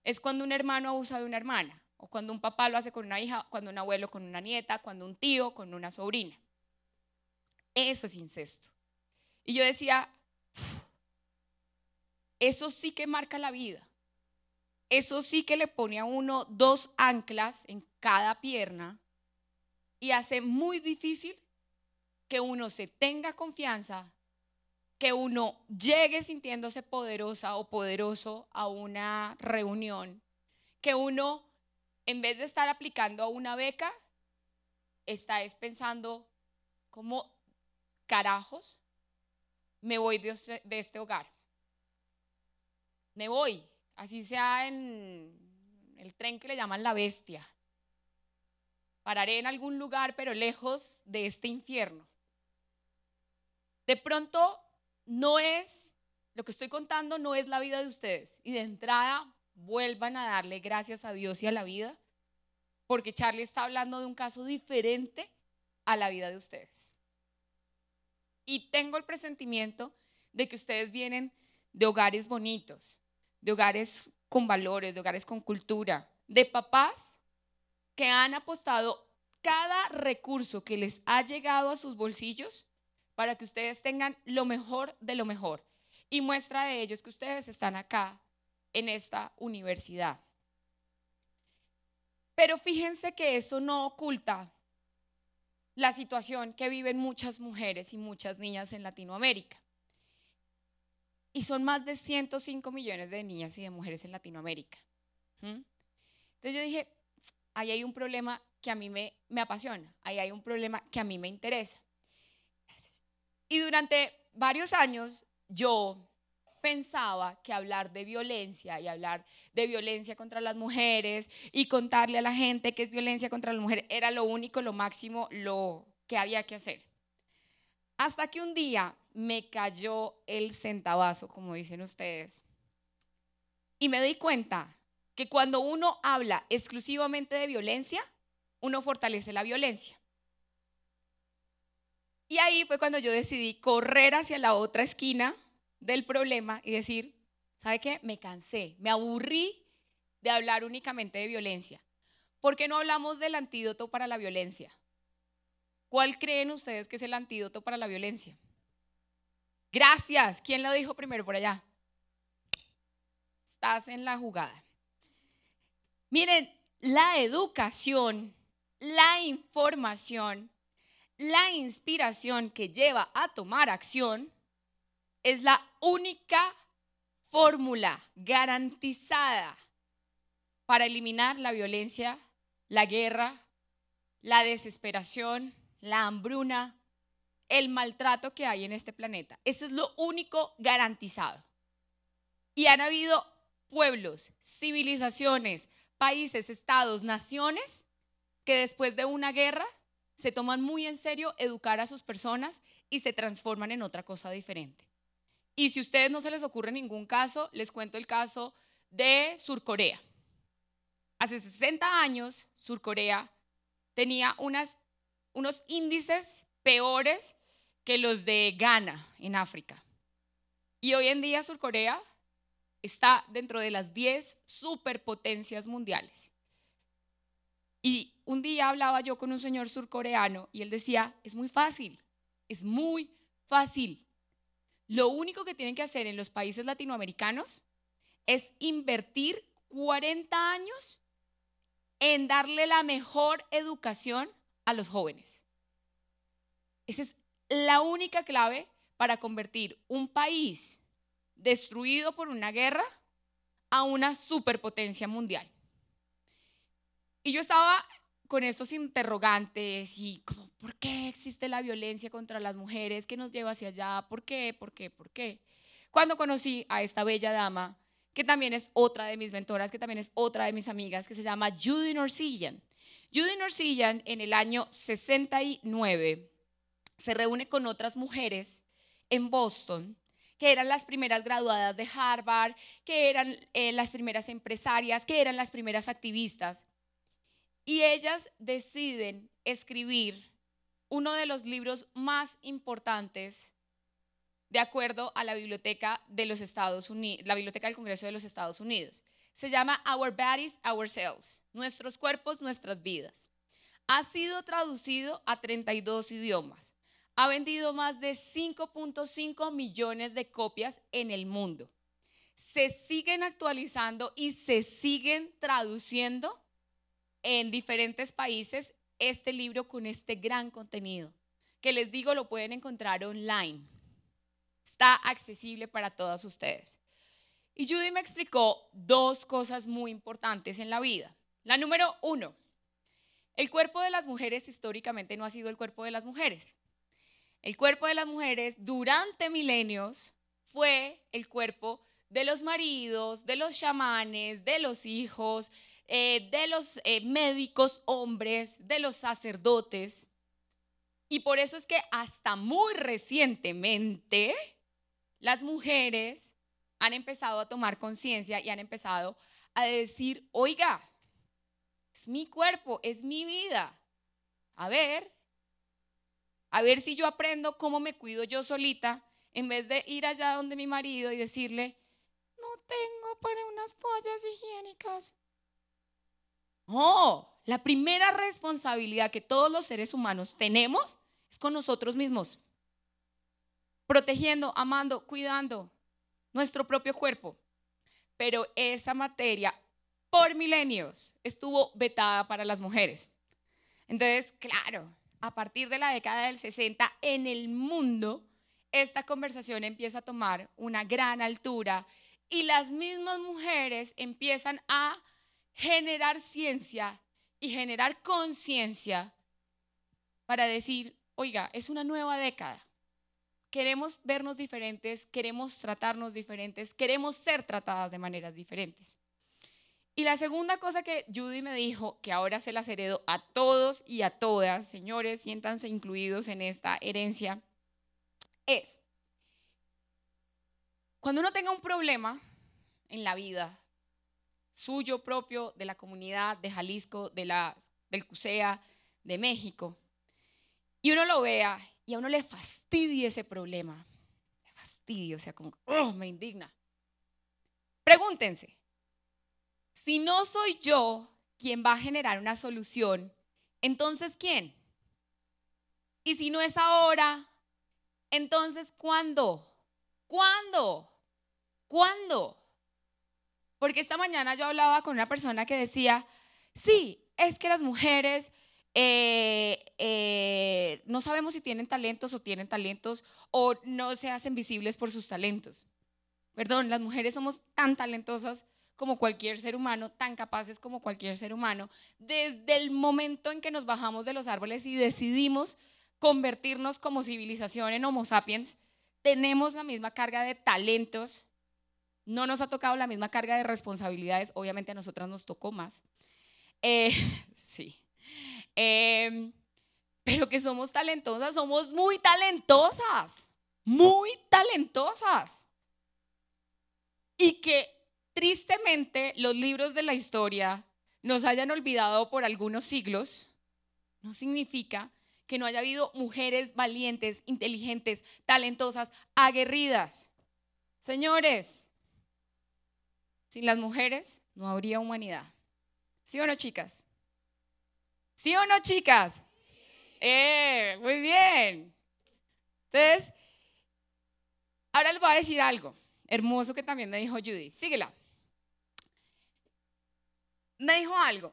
es cuando un hermano abusa de una hermana, o cuando un papá lo hace con una hija, cuando un abuelo con una nieta, cuando un tío con una sobrina. Eso es incesto. Y yo decía, eso sí que marca la vida eso sí que le pone a uno dos anclas en cada pierna y hace muy difícil que uno se tenga confianza, que uno llegue sintiéndose poderosa o poderoso a una reunión, que uno, en vez de estar aplicando a una beca, está es pensando, ¿cómo carajos me voy de este hogar? Me voy, así sea en el tren que le llaman la bestia. Pararé en algún lugar, pero lejos de este infierno. De pronto, no es, lo que estoy contando no es la vida de ustedes. Y de entrada, vuelvan a darle gracias a Dios y a la vida, porque Charlie está hablando de un caso diferente a la vida de ustedes. Y tengo el presentimiento de que ustedes vienen de hogares bonitos, de hogares con valores, de hogares con cultura, de papás que han apostado cada recurso que les ha llegado a sus bolsillos para que ustedes tengan lo mejor de lo mejor. Y muestra de ello es que ustedes están acá en esta universidad. Pero fíjense que eso no oculta la situación que viven muchas mujeres y muchas niñas en Latinoamérica. Y son más de 105 millones de niñas y de mujeres en Latinoamérica. Entonces yo dije, ahí hay un problema que a mí me, me apasiona, ahí hay un problema que a mí me interesa. Y durante varios años yo pensaba que hablar de violencia y hablar de violencia contra las mujeres y contarle a la gente que es violencia contra las mujeres era lo único, lo máximo, lo que había que hacer. Hasta que un día me cayó el centavazo, como dicen ustedes, y me di cuenta que cuando uno habla exclusivamente de violencia, uno fortalece la violencia. Y ahí fue cuando yo decidí correr hacia la otra esquina del problema y decir, ¿sabe qué? Me cansé, me aburrí de hablar únicamente de violencia. ¿Por qué no hablamos del antídoto para la violencia? ¿Cuál creen ustedes que es el antídoto para la violencia? Gracias. ¿Quién lo dijo primero por allá? Estás en la jugada. Miren, la educación, la información, la inspiración que lleva a tomar acción es la única fórmula garantizada para eliminar la violencia, la guerra, la desesperación, la hambruna, el maltrato que hay en este planeta. Eso es lo único garantizado. Y han habido pueblos, civilizaciones, países, estados, naciones que después de una guerra se toman muy en serio educar a sus personas y se transforman en otra cosa diferente. Y si a ustedes no se les ocurre ningún caso, les cuento el caso de Surcorea. Hace 60 años, Surcorea tenía unos índices peores que los de Ghana en África. Y hoy en día Surcorea está dentro de las 10 superpotencias mundiales. Y un día hablaba yo con un señor surcoreano y él decía, es muy fácil, es muy fácil. Lo único que tienen que hacer en los países latinoamericanos es invertir 40 años en darle la mejor educación a los jóvenes. Esa es la única clave para convertir un país destruido por una guerra a una superpotencia mundial. Y yo estaba con estos interrogantes y como, ¿por qué existe la violencia contra las mujeres? ¿Qué nos lleva hacia allá? ¿Por qué? ¿Por qué? ¿Por qué? Cuando conocí a esta bella dama, que también es otra de mis mentoras, que también es otra de mis amigas, que se llama Judy Norcillan. Judy Norcillan en el año 69 se reúne con otras mujeres en Boston que eran las primeras graduadas de Harvard, que eran eh, las primeras empresarias, que eran las primeras activistas. Y ellas deciden escribir uno de los libros más importantes de acuerdo a la biblioteca de los Estados Unidos, la biblioteca del Congreso de los Estados Unidos. Se llama Our Bodies, Ourselves, nuestros cuerpos, nuestras vidas. Ha sido traducido a 32 idiomas. Ha vendido más de 5.5 millones de copias en el mundo. Se siguen actualizando y se siguen traduciendo en diferentes países este libro con este gran contenido, que les digo lo pueden encontrar online. Está accesible para todas ustedes. Y Judy me explicó dos cosas muy importantes en la vida. La número uno, el cuerpo de las mujeres históricamente no ha sido el cuerpo de las mujeres. El cuerpo de las mujeres durante milenios fue el cuerpo de los maridos, de los chamanes, de los hijos, eh, de los eh, médicos hombres, de los sacerdotes. Y por eso es que hasta muy recientemente las mujeres han empezado a tomar conciencia y han empezado a decir, oiga, es mi cuerpo, es mi vida. A ver, a ver si yo aprendo cómo me cuido yo solita, en vez de ir allá donde mi marido y decirle, no tengo para unas toallas higiénicas. No, la primera responsabilidad que todos los seres humanos tenemos es con nosotros mismos. protegiendo, amando, cuidando nuestro propio cuerpo. Pero esa materia por milenios estuvo vetada para las mujeres. Entonces, claro, a partir de la década del 60 en el mundo, esta conversación empieza a tomar una gran altura y las mismas mujeres empiezan a generar ciencia y generar conciencia para decir, oiga, es una nueva década. Queremos vernos diferentes, queremos tratarnos diferentes, queremos ser tratadas de maneras diferentes. Y la segunda cosa que Judy me dijo, que ahora se las heredo a todos y a todas, señores, siéntanse incluidos en esta herencia, es, cuando uno tenga un problema en la vida, suyo propio, de la comunidad, de Jalisco, de la, del CUSEA, de México, y uno lo vea y a uno le fastidie ese problema, le fastidio, o sea, como, oh, me indigna. Pregúntense, si no soy yo quien va a generar una solución, entonces ¿quién? Y si no es ahora, entonces ¿cuándo? ¿Cuándo? ¿Cuándo? Porque esta mañana yo hablaba con una persona que decía, sí, es que las mujeres eh, eh, no sabemos si tienen talentos o tienen talentos o no se hacen visibles por sus talentos. Perdón, las mujeres somos tan talentosas como cualquier ser humano, tan capaces como cualquier ser humano, desde el momento en que nos bajamos de los árboles y decidimos convertirnos como civilización en Homo sapiens, tenemos la misma carga de talentos, no nos ha tocado la misma carga de responsabilidades, obviamente a nosotras nos tocó más. Eh, sí. Em, pero que somos talentosas, somos muy talentosas, muy talentosas. Y que tristemente los libros de la historia nos hayan olvidado por algunos siglos, no significa que no haya habido mujeres valientes, inteligentes, talentosas, aguerridas. Señores, sin las mujeres no habría humanidad. ¿Sí o no, chicas? ¿Sí o no, chicas? Eh, muy bien. Entonces, ahora les voy a decir algo hermoso que también me dijo Judy. Síguela me dijo algo.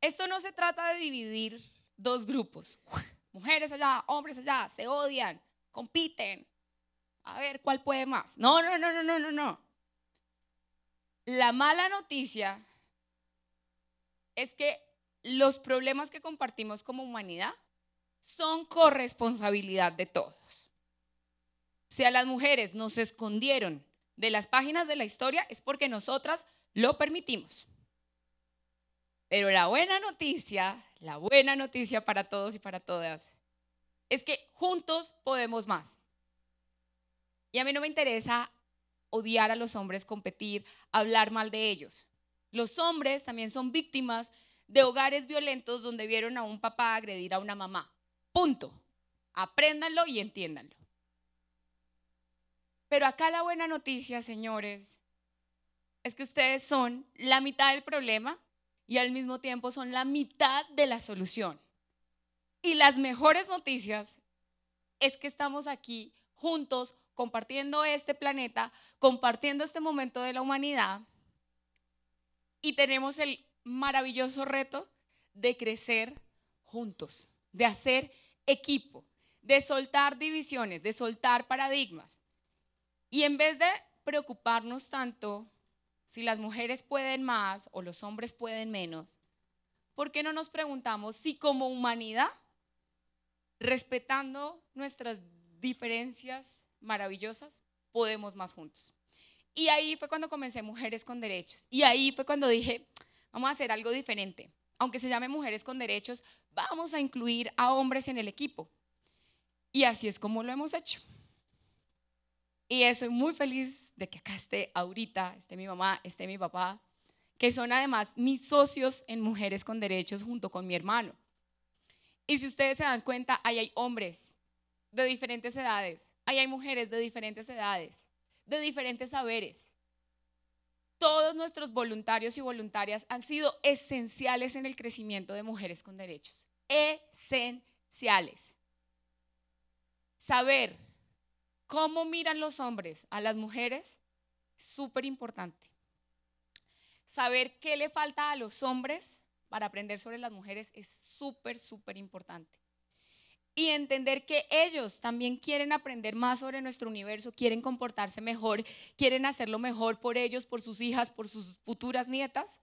Esto no se trata de dividir dos grupos. Mujeres allá, hombres allá, se odian, compiten. A ver cuál puede más. No, no, no, no, no, no, no. La mala noticia es que los problemas que compartimos como humanidad son corresponsabilidad de todos. Si a las mujeres nos escondieron de las páginas de la historia es porque nosotras lo permitimos. Pero la buena noticia, la buena noticia para todos y para todas, es que juntos podemos más. Y a mí no me interesa odiar a los hombres, competir, hablar mal de ellos. Los hombres también son víctimas de hogares violentos donde vieron a un papá agredir a una mamá. Punto. Apréndanlo y entiéndanlo. Pero acá la buena noticia, señores, es que ustedes son la mitad del problema y al mismo tiempo son la mitad de la solución. Y las mejores noticias es que estamos aquí juntos compartiendo este planeta, compartiendo este momento de la humanidad y tenemos el maravilloso reto de crecer juntos, de hacer equipo, de soltar divisiones, de soltar paradigmas. Y en vez de preocuparnos tanto si las mujeres pueden más o los hombres pueden menos, ¿por qué no nos preguntamos si como humanidad, respetando nuestras diferencias maravillosas, podemos más juntos? Y ahí fue cuando comencé Mujeres con Derechos. Y ahí fue cuando dije, vamos a hacer algo diferente. Aunque se llame Mujeres con Derechos, vamos a incluir a hombres en el equipo. Y así es como lo hemos hecho. Y estoy muy feliz de que acá esté ahorita, esté mi mamá, esté mi papá, que son además mis socios en Mujeres con Derechos junto con mi hermano. Y si ustedes se dan cuenta, ahí hay hombres de diferentes edades, ahí hay mujeres de diferentes edades, de diferentes saberes. Todos nuestros voluntarios y voluntarias han sido esenciales en el crecimiento de Mujeres con Derechos. Esenciales. saber cómo miran los hombres a las mujeres es súper importante. Saber qué le falta a los hombres para aprender sobre las mujeres es súper, súper importante. Y entender que ellos también quieren aprender más sobre nuestro universo, quieren comportarse mejor, quieren hacerlo mejor por ellos, por sus hijas, por sus futuras nietas,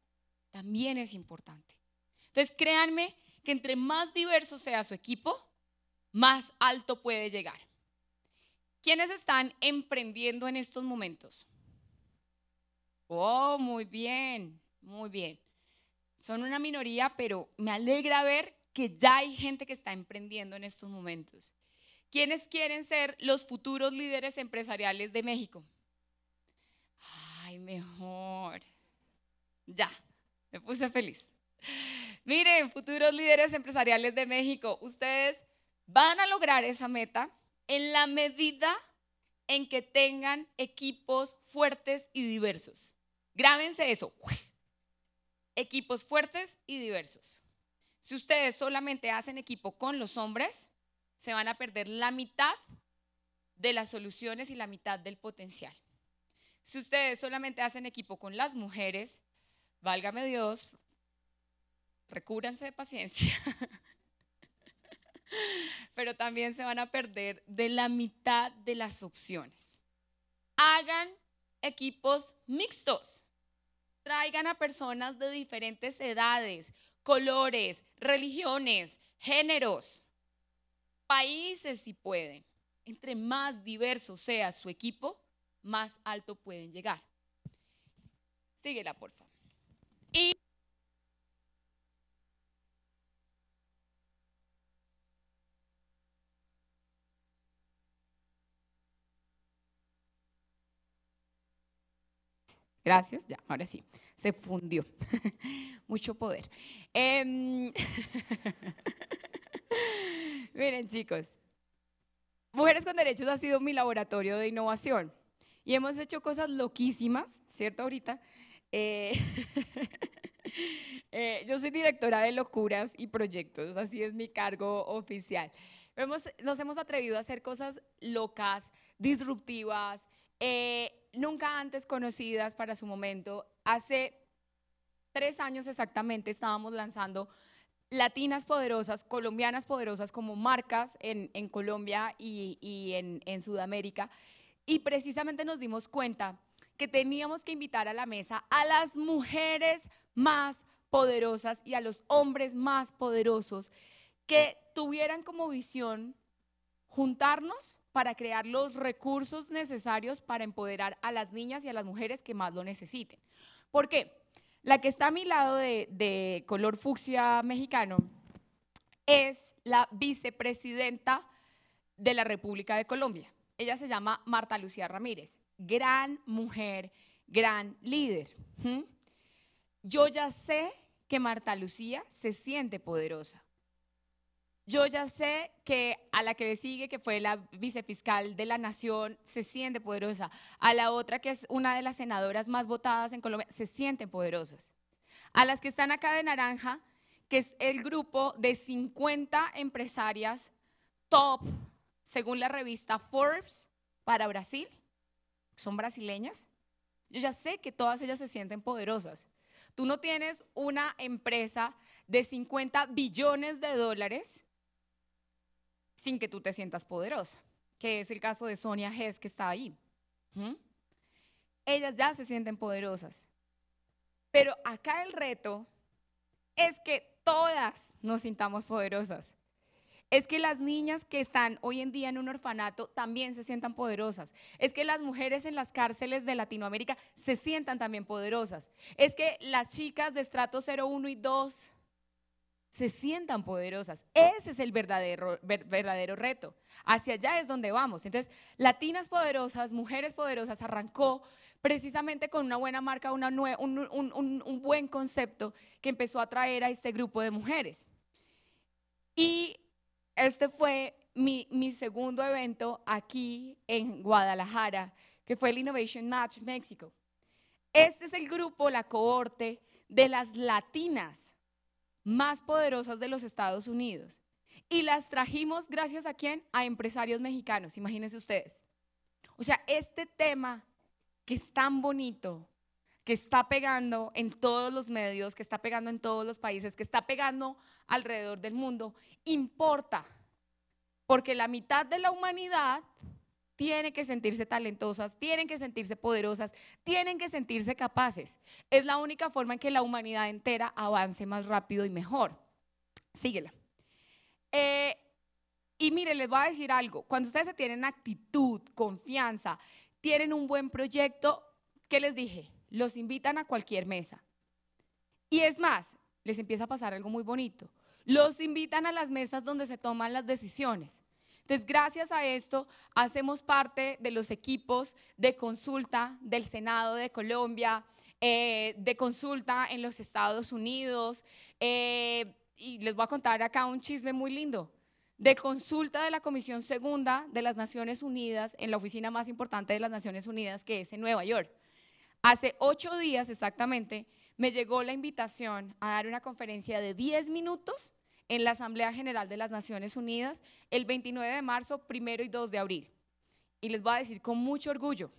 también es importante. Entonces, créanme que entre más diverso sea su equipo, más alto puede llegar. ¿Quiénes están emprendiendo en estos momentos? Oh, muy bien, muy bien. Son una minoría, pero me alegra ver que ya hay gente que está emprendiendo en estos momentos. ¿Quiénes quieren ser los futuros líderes empresariales de México? Ay, mejor. Ya, me puse feliz. Miren, futuros líderes empresariales de México, ustedes van a lograr esa meta en la medida en que tengan equipos fuertes y diversos. Grábense eso. Equipos fuertes y diversos. Si ustedes solamente hacen equipo con los hombres, se van a perder la mitad de las soluciones y la mitad del potencial. Si ustedes solamente hacen equipo con las mujeres, válgame Dios, recúbranse de paciencia. Pero también se van a perder de la mitad de las opciones. Hagan equipos mixtos. Traigan a personas de diferentes edades, colores, religiones, géneros, países si pueden. Entre más diverso sea su equipo, más alto pueden llegar. Síguela, por favor. Y Gracias, ya, ahora sí, se fundió. Mucho poder. Em, miren chicos, Mujeres con Derechos ha sido mi laboratorio de innovación y hemos hecho cosas loquísimas, ¿cierto? Ahorita. Eh, eh, yo soy directora de locuras y proyectos, así es mi cargo oficial. nos hemos atrevido a hacer cosas locas, disruptivas, eh, nunca antes conocidas para su momento. Hace tres años exactamente estábamos lanzando latinas poderosas, colombianas poderosas como marcas en, Colombia y, en, en Sudamérica. Y precisamente nos dimos cuenta que teníamos que invitar a la mesa a las mujeres más poderosas y a los hombres más poderosos que tuvieran como visión juntarnos para crear los recursos necesarios para empoderar a las niñas y a las mujeres que más lo necesiten. ¿Por qué? La que está a mi lado de, color fucsia mexicano es la vicepresidenta de la República de Colombia. Ella se llama Marta Lucía Ramírez. Gran mujer, gran líder. Yo ya sé que Marta Lucía se siente poderosa. Yo ya sé que a la que le sigue, que fue la vicefiscal de la Nación, se siente poderosa. A la otra, que es una de las senadoras más votadas en Colombia, se sienten poderosas. A las que están acá de naranja, que es el grupo de 50 empresarias top, según la revista Forbes, para Brasil, son brasileñas. Yo ya sé que todas ellas se sienten poderosas. Tú no tienes una empresa de 50 billones de dólares sin que tú te sientas poderosa, que es el caso de Sonia Hess que está ahí. Ellas ya se sienten poderosas. Pero acá el reto es que todas nos sintamos poderosas. Es que las niñas que están hoy en día en un orfanato también se sientan poderosas. Es que las mujeres en las cárceles de Latinoamérica se sientan también poderosas. Es que las chicas de estrato 0, 1 y 2 se sientan poderosas. Ese es el verdadero, verdadero reto. Hacia allá es donde vamos. Entonces, Latinas Poderosas, Mujeres Poderosas arrancó precisamente con una buena marca, una un, buen concepto que empezó a atraer a este grupo de mujeres. Y este fue mi, mi segundo evento aquí en Guadalajara, que fue el Innovation Match México. Este es el grupo, la cohorte de las latinas más poderosas de los Estados Unidos. Y las trajimos gracias a quién? A empresarios mexicanos, imagínense ustedes. O sea, este tema que es tan bonito, que está pegando en todos los medios, que está pegando en todos los países, que está pegando alrededor del mundo, importa. Porque la mitad de la humanidad tiene que sentirse talentosas, tienen que sentirse poderosas, tienen que sentirse capaces. Es la única forma en que la humanidad entera avance más rápido y mejor. Síguela. Eh, y mire, les voy a decir algo. Cuando ustedes se tienen actitud, confianza, tienen un buen proyecto, ¿qué les dije? Los invitan a cualquier mesa. Y es más, les empieza a pasar algo muy bonito. Los invitan a las mesas donde se toman las decisiones. Entonces, gracias a esto, hacemos parte de los equipos de consulta del Senado de Colombia, eh, de consulta en los Estados Unidos. Eh, y les voy a contar acá un chisme muy lindo de consulta de la Comisión Segunda de las Naciones Unidas en la oficina más importante de las Naciones Unidas, que es en Nueva York. Hace ocho días exactamente me llegó la invitación a dar una conferencia de 10 minutos en la Asamblea General de las Naciones Unidas el 29 de marzo, primero y 2 de abril. Y les voy a decir con mucho orgullo,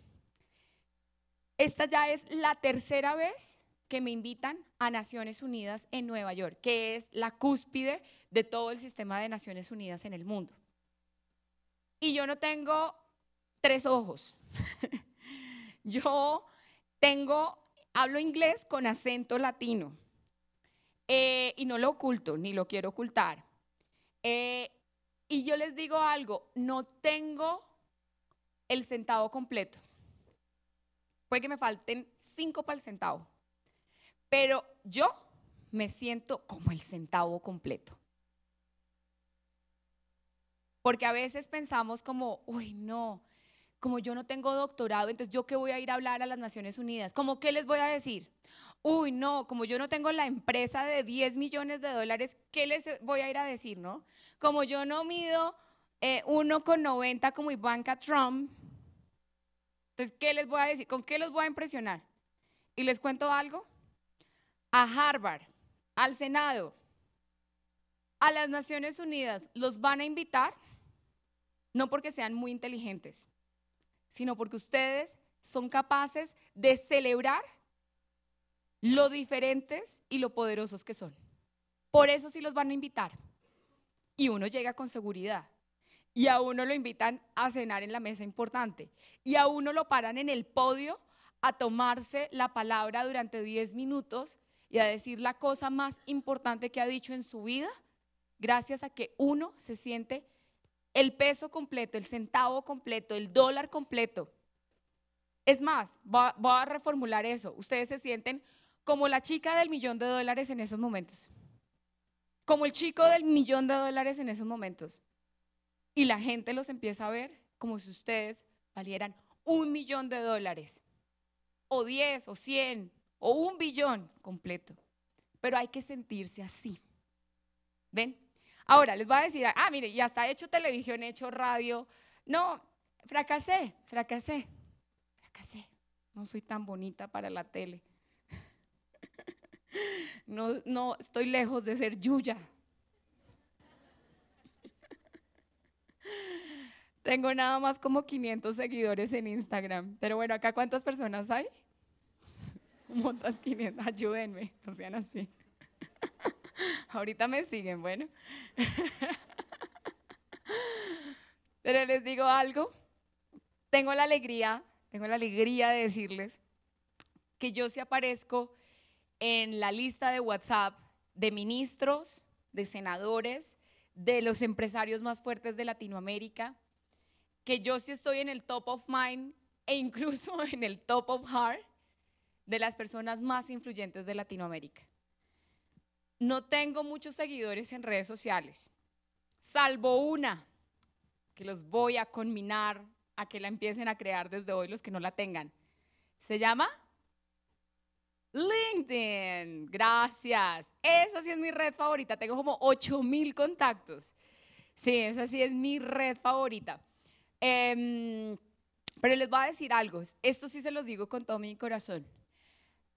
esta ya es la tercera vez que me invitan a Naciones Unidas en Nueva York, que es la cúspide de todo el sistema de Naciones Unidas en el mundo. Y yo no tengo tres ojos. yo tengo, hablo inglés con acento latino. Eh, y no lo oculto, ni lo quiero ocultar. Eh, y yo les digo algo, no tengo el centavo completo. Puede que me falten cinco para el centavo. Pero yo me siento como el centavo completo. Porque a veces pensamos como, uy, no, como yo no tengo doctorado, entonces yo qué voy a ir a hablar a las Naciones Unidas, ¿cómo qué les voy a decir? Uy, no, como yo no tengo la empresa de 10 millones de dólares, ¿qué les voy a ir a decir, no? Como yo no mido eh, 1,90 como Ivanka Trump, entonces, ¿qué les voy a decir? ¿Con qué los voy a impresionar? Y les cuento algo, a Harvard, al Senado, a las Naciones Unidas, los van a invitar no porque sean muy inteligentes, sino porque ustedes son capaces de celebrar lo diferentes y lo poderosos que son. Por eso sí los van a invitar. Y uno llega con seguridad. Y a uno lo invitan a cenar en la mesa importante. Y a uno lo paran en el podio a tomarse la palabra durante 10 minutos y a decir la cosa más importante que ha dicho en su vida, gracias a que uno se siente el peso completo, el centavo completo, el dólar completo. Es más, voy a reformular eso. Ustedes se sienten como la chica del millón de dólares en esos momentos. Como el chico del millón de dólares en esos momentos. Y la gente los empieza a ver como si ustedes valieran un millón de dólares. O diez, o cien, o un billón completo. Pero hay que sentirse así. ¿Ven? Ahora les voy a decir, ah, mire, ya está hecho televisión, hecho radio. No, fracasé, fracasé, fracasé. No soy tan bonita para la tele. No, no, estoy lejos de ser Yuya. Tengo nada más como 500 seguidores en Instagram. Pero bueno, acá ¿cuántas personas hay? montas 500, ayúdenme, no sean así. Ahorita me siguen, bueno. Pero les digo algo, tengo la alegría, tengo la alegría de decirles que yo sí aparezco en la lista de WhatsApp de ministros, de senadores, de los empresarios más fuertes de Latinoamérica, que yo sí estoy en el top of mind e incluso en el top of heart de las personas más influyentes de Latinoamérica. No tengo muchos seguidores en redes sociales, salvo una que los voy a conminar a que la empiecen a crear desde hoy los que no la tengan. Se llama LinkedIn. Gracias. Esa sí es mi red favorita. Tengo como 8 mil contactos. Sí, esa sí es mi red favorita. Em, pero les voy a decir algo. Esto sí se los digo con todo mi corazón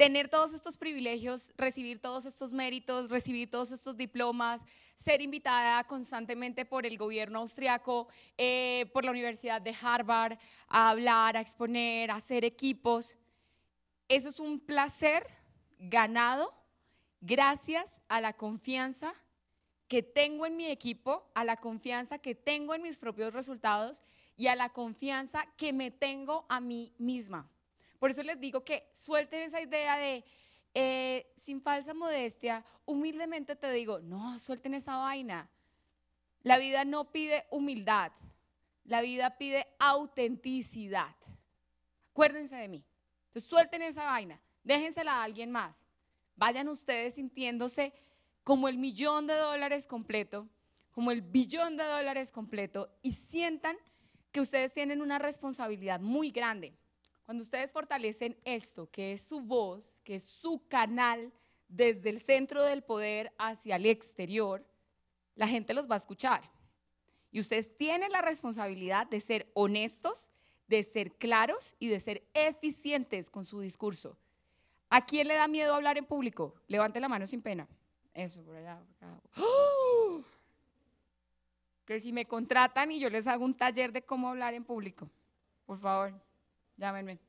tener todos estos privilegios, recibir todos estos méritos, recibir todos estos diplomas, ser invitada constantemente por el gobierno austriaco, eh, por la Universidad de Harvard, a hablar, a exponer, a hacer equipos. Eso es un placer ganado gracias a la confianza que tengo en mi equipo, a la confianza que tengo en mis propios resultados y a la confianza que me tengo a mí misma. Por eso les digo que suelten esa idea de, eh, sin falsa modestia, humildemente te digo, no, suelten esa vaina. La vida no pide humildad, la vida pide autenticidad. Acuérdense de mí. Entonces suelten esa vaina, déjensela a alguien más. Vayan ustedes sintiéndose como el millón de dólares completo, como el billón de dólares completo y sientan que ustedes tienen una responsabilidad muy grande. Cuando ustedes fortalecen esto, que es su voz, que es su canal desde el centro del poder hacia el exterior, la gente los va a escuchar. Y ustedes tienen la responsabilidad de ser honestos, de ser claros y de ser eficientes con su discurso. ¿A quién le da miedo hablar en público? Levante la mano sin pena. Eso, por allá. ¡Oh! Que si me contratan y yo les hago un taller de cómo hablar en público, por favor. Llámenme.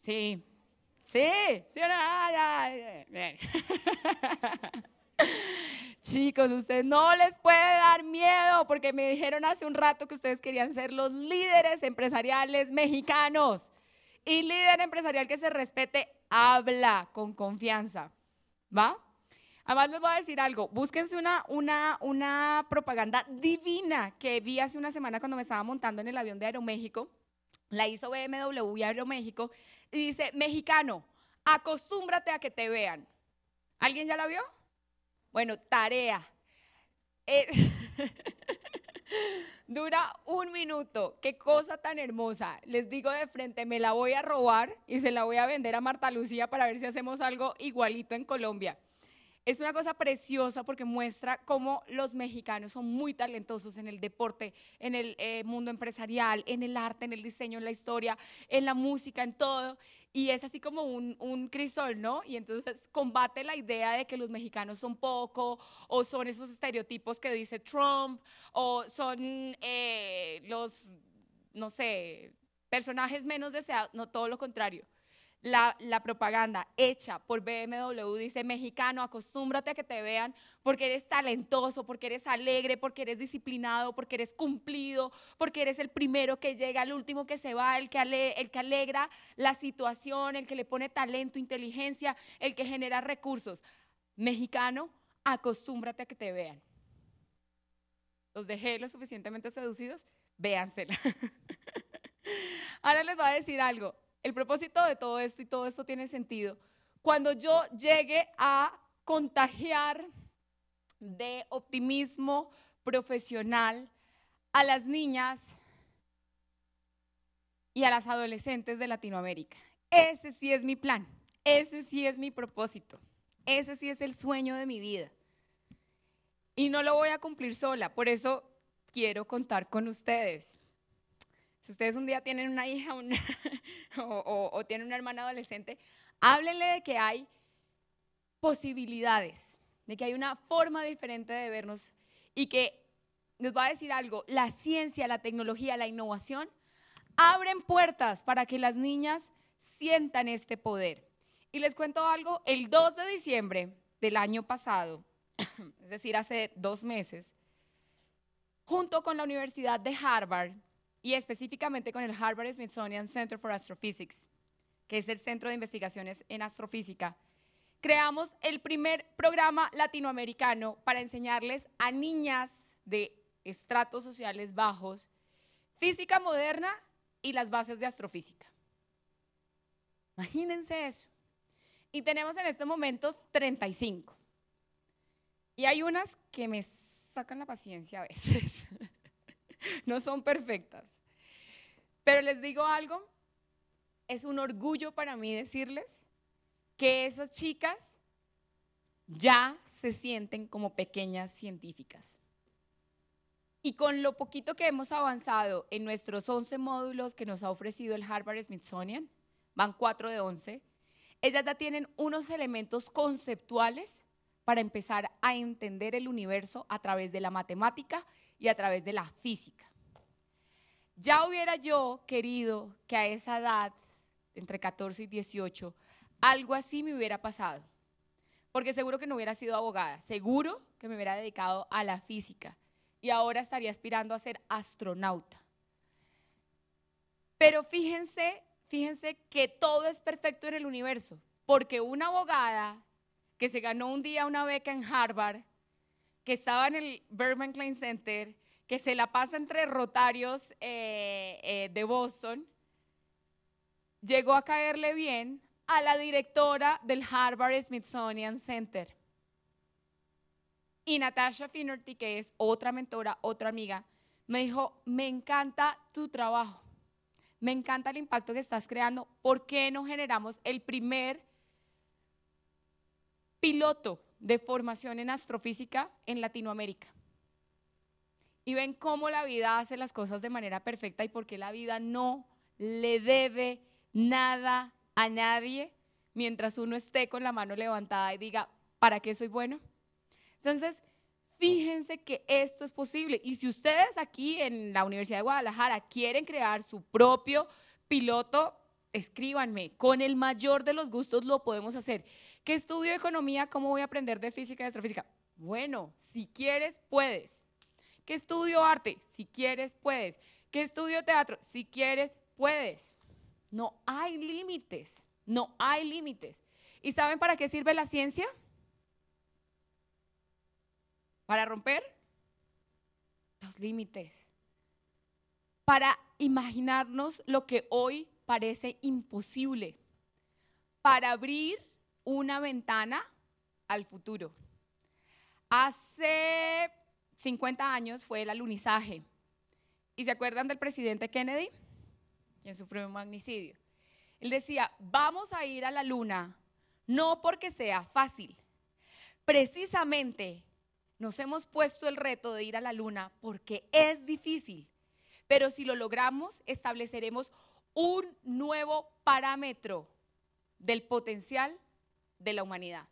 Sí. Sí. ¿Sí no? Chicos, ustedes no les puede dar miedo porque me dijeron hace un rato que ustedes querían ser los líderes empresariales mexicanos. Y líder empresarial que se respete habla con confianza. ¿Va? Además les voy a decir algo, búsquense una, una, una propaganda divina que vi hace una semana cuando me estaba montando en el avión de Aeroméxico la hizo BMW y Aeroméxico, y dice, mexicano, acostúmbrate a que te vean. ¿Alguien ya la vio? Bueno, tarea. Eh, dura un minuto. Qué cosa tan hermosa. Les digo de frente, me la voy a robar y se la voy a vender a Marta Lucía para ver si hacemos algo igualito en Colombia. Es una cosa preciosa porque muestra cómo los mexicanos son muy talentosos en el deporte, en el eh, mundo empresarial, en el arte, en el diseño, en la historia, en la música, en todo. Y es así como un, crisol, ¿no? Y entonces combate la idea de que los mexicanos son poco, o son esos estereotipos que dice Trump, o son eh, los, no sé, personajes menos deseados, no, todo lo contrario la, propaganda hecha por BMW dice, mexicano, acostúmbrate a que te vean porque eres talentoso, porque eres alegre, porque eres disciplinado, porque eres cumplido, porque eres el primero que llega, el último que se va, el que, el que alegra la situación, el que le pone talento, inteligencia, el que genera recursos. Mexicano, acostúmbrate a que te vean. Los dejé lo suficientemente seducidos, véansela. Ahora les voy a decir algo el propósito de todo esto y todo esto tiene sentido. Cuando yo llegue a contagiar de optimismo profesional a las niñas y a las adolescentes de Latinoamérica. Ese sí es mi plan, ese sí es mi propósito, ese sí es el sueño de mi vida. Y no lo voy a cumplir sola, por eso quiero contar con ustedes. Si ustedes un día tienen una hija o, tienen una hermana adolescente, háblenle de que hay posibilidades, de que hay una forma diferente de vernos y que les va a decir algo, la ciencia, la tecnología, la innovación abren puertas para que las niñas sientan este poder. Y les cuento algo, el 2 de diciembre del año pasado, es decir, hace dos meses, junto con la Universidad de Harvard, y específicamente con el Harvard Smithsonian Center for Astrophysics, que es el centro de investigaciones en astrofísica, creamos el primer programa latinoamericano para enseñarles a niñas de estratos sociales bajos física moderna y las bases de astrofísica. Imagínense eso. Y tenemos en estos momentos 35. Y hay unas que me sacan la paciencia a veces. no son perfectas. Pero les digo algo, es un orgullo para mí decirles que esas chicas ya se sienten como pequeñas científicas. Y con lo poquito que hemos avanzado en nuestros 11 módulos que nos ha ofrecido el Harvard Smithsonian, van 4 de 11, ellas ya tienen unos elementos conceptuales para empezar a entender el universo a través de la matemática y a través de la física. Ya hubiera yo querido que a esa edad, entre 14 y 18, algo así me hubiera pasado. Porque seguro que no hubiera sido abogada, seguro que me hubiera dedicado a la física y ahora estaría aspirando a ser astronauta. Pero fíjense, fíjense que todo es perfecto en el universo, porque una abogada que se ganó un día una beca en Harvard, que estaba en el Berman Klein Center, que se la pasa entre rotarios eh, eh, de Boston, llegó a caerle bien a la directora del Harvard Smithsonian Center. Y Natasha Finnerty, que es otra mentora, otra amiga, me dijo, me encanta tu trabajo, me encanta el impacto que estás creando, ¿por qué no generamos el primer piloto de formación en astrofísica en Latinoamérica? Y ven cómo la vida hace las cosas de manera perfecta y por qué la vida no le debe nada a nadie mientras uno esté con la mano levantada y diga, ¿para qué soy bueno? Entonces, fíjense que esto es posible. Y si ustedes aquí en la Universidad de Guadalajara quieren crear su propio piloto, escríbanme. Con el mayor de los gustos lo podemos hacer. ¿Qué estudio economía? ¿Cómo voy a aprender de física y astrofísica? Bueno, si quieres, puedes. ¿Qué estudio arte? Si quieres, puedes. ¿Qué estudio teatro? Si quieres, puedes. No hay límites. No hay límites. ¿Y saben para qué sirve la ciencia? Para romper los límites. Para imaginarnos lo que hoy parece imposible. Para abrir una ventana al futuro. Hace 50 años fue el alunizaje. ¿Y se acuerdan del presidente Kennedy? Quien sufrió un magnicidio. Él decía, vamos a ir a la luna, no porque sea fácil. Precisamente nos hemos puesto el reto de ir a la luna porque es difícil. Pero si lo logramos, estableceremos un nuevo parámetro del potencial de la humanidad.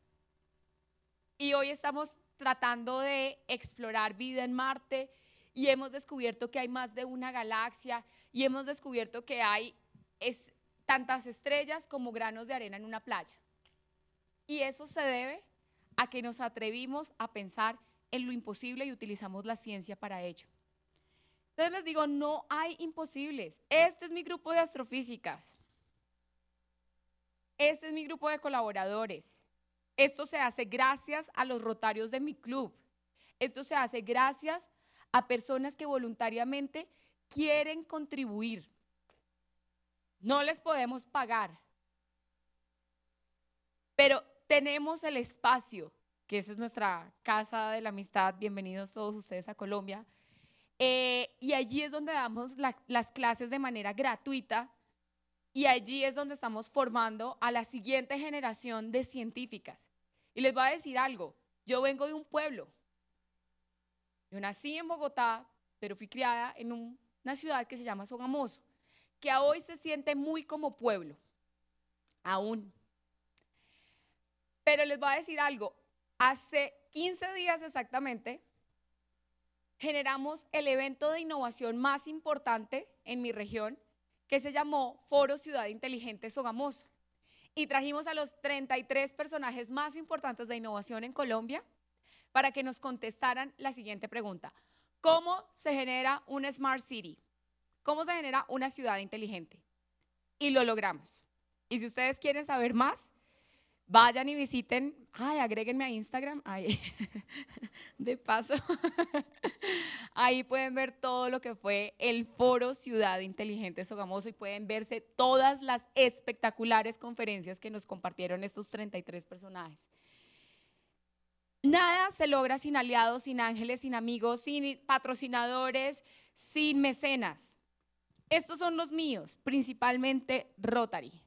Y hoy estamos tratando de explorar vida en Marte y hemos descubierto que hay más de una galaxia y hemos descubierto que hay tantas estrellas como granos de arena en una playa. Y eso se debe a que nos atrevimos a pensar en lo imposible y utilizamos la ciencia para ello. Entonces les digo, no hay imposibles. Este es mi grupo de astrofísicas. Este es mi grupo de colaboradores. Esto se hace gracias a los rotarios de mi club. Esto se hace gracias a personas que voluntariamente quieren contribuir. No les podemos pagar, pero tenemos el espacio, que esa es nuestra casa de la amistad. Bienvenidos todos ustedes a Colombia. Eh, y allí es donde damos las clases de manera gratuita y allí es donde estamos formando a la siguiente generación de científicas. Y les voy a decir algo, yo vengo de un pueblo. Yo nací en Bogotá, pero fui criada en una ciudad que se llama Sogamoso, que hoy se siente muy como pueblo, aún. Pero les voy a decir algo, hace 15 días exactamente, generamos el evento de innovación más importante en mi región que se llamó Foro Ciudad Inteligente Sogamoso. Y trajimos a los 33 personajes más importantes de innovación en Colombia para que nos contestaran la siguiente pregunta. ¿Cómo se genera una Smart City? ¿Cómo se genera una ciudad inteligente? Y lo logramos. Y si ustedes quieren saber más, Vayan y visiten, ay, agréguenme a Instagram, ay, de paso. Ahí pueden ver todo lo que fue el foro Ciudad Inteligente Sogamoso y pueden verse todas las espectaculares conferencias que nos compartieron estos 33 personajes. Nada se logra sin aliados, sin ángeles, sin amigos, sin patrocinadores, sin mecenas. Estos son los míos, principalmente Rotary.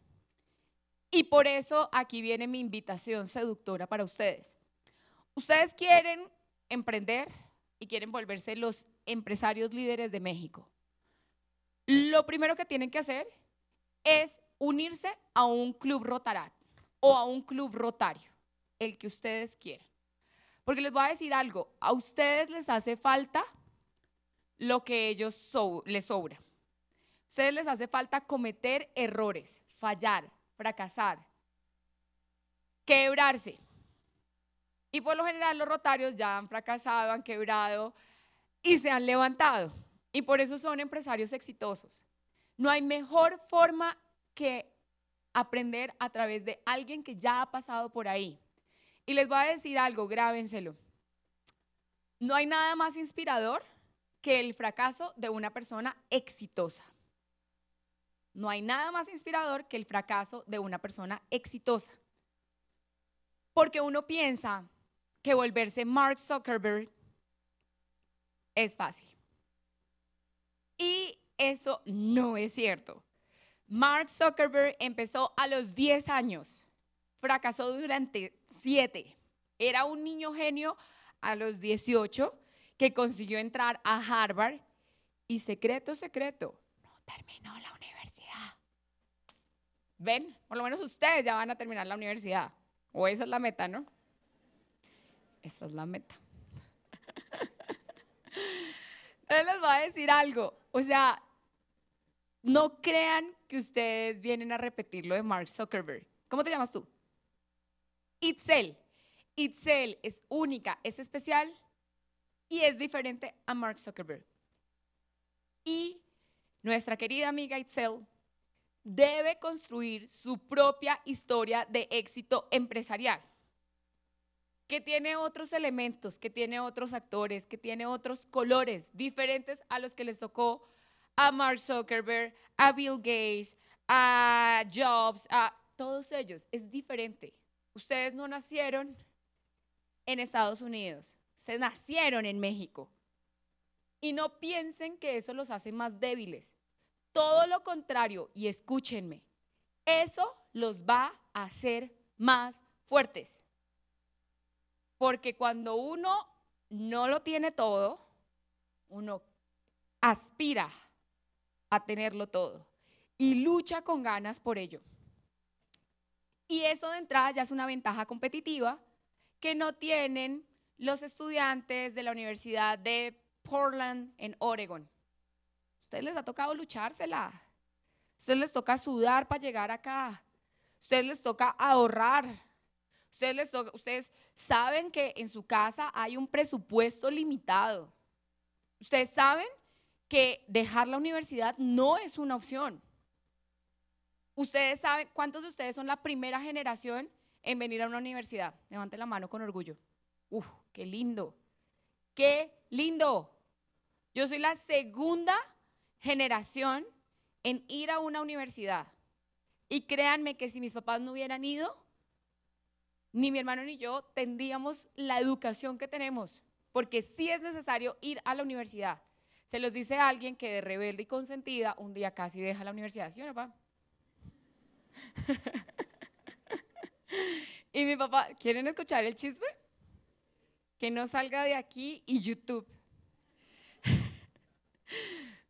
Y por eso aquí viene mi invitación seductora para ustedes. Ustedes quieren emprender y quieren volverse los empresarios líderes de México. Lo primero que tienen que hacer es unirse a un club Rotarat. o a un club rotario, el que ustedes quieran. Porque les voy a decir algo, a ustedes les hace falta lo que ellos les sobra. A ustedes les hace falta cometer errores, fallar, fracasar, quebrarse. Y por lo general los rotarios ya han fracasado, han quebrado y se han levantado. Y por eso son empresarios exitosos. No hay mejor forma que aprender a través de alguien que ya ha pasado por ahí. Y les voy a decir algo, grábenselo. No hay nada más inspirador que el fracaso de una persona exitosa. No hay nada más inspirador que el fracaso de una persona exitosa. Porque uno piensa que volverse Mark Zuckerberg es fácil. Y eso no es cierto. Mark Zuckerberg empezó a los 10 años, fracasó durante 7. Era un niño genio a los 18 que consiguió entrar a Harvard y secreto, secreto, no terminó la universidad. ¿Ven? Por lo menos ustedes ya van a terminar la universidad. O esa es la meta, ¿no? Esa es la meta. Entonces les voy a decir algo. O sea, no crean que ustedes vienen a repetir lo de Mark Zuckerberg. ¿Cómo te llamas tú? Itzel. Itzel es única, es especial y es diferente a Mark Zuckerberg. Y nuestra querida amiga Itzel debe construir su propia historia de éxito empresarial, que tiene otros elementos, que tiene otros actores, que tiene otros colores diferentes a los que les tocó a Mark Zuckerberg, a Bill Gates, a Jobs, a todos ellos. Es diferente. Ustedes no nacieron en Estados Unidos, ustedes nacieron en México. Y no piensen que eso los hace más débiles. Todo lo contrario, y escúchenme, eso los va a hacer más fuertes. Porque cuando uno no lo tiene todo, uno aspira a tenerlo todo y lucha con ganas por ello. Y eso de entrada ya es una ventaja competitiva que no tienen los estudiantes de la Universidad de Portland en Oregon. Ustedes les ha tocado luchársela. ustedes les toca sudar para llegar acá. ustedes les toca ahorrar. Ustedes, les toca, ustedes saben que en su casa hay un presupuesto limitado. Ustedes saben que dejar la universidad no es una opción. Ustedes saben, ¿cuántos de ustedes son la primera generación en venir a una universidad? Levanten la mano con orgullo. Uf, qué lindo. Qué lindo. Yo soy la segunda generación en ir a una universidad. Y créanme que si mis papás no hubieran ido, ni mi hermano ni yo tendríamos la educación que tenemos, porque sí es necesario ir a la universidad. Se los dice alguien que de rebelde y consentida un día casi deja la universidad, ¿sí o no, papá? y mi papá, ¿quieren escuchar el chisme? Que no salga de aquí y YouTube.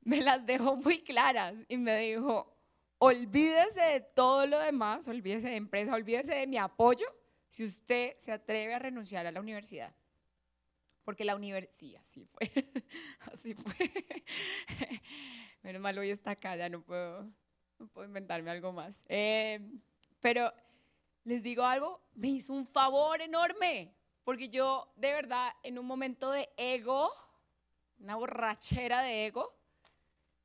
Me las dejó muy claras y me dijo, olvídese de todo lo demás, olvídese de empresa, olvídese de mi apoyo si usted se atreve a renunciar a la universidad. Porque la universidad, sí, así fue, así fue. Menos mal hoy está acá, ya no puedo, no puedo inventarme algo más. Eh, pero les digo algo, me hizo un favor enorme, porque yo de verdad en un momento de ego, una borrachera de ego,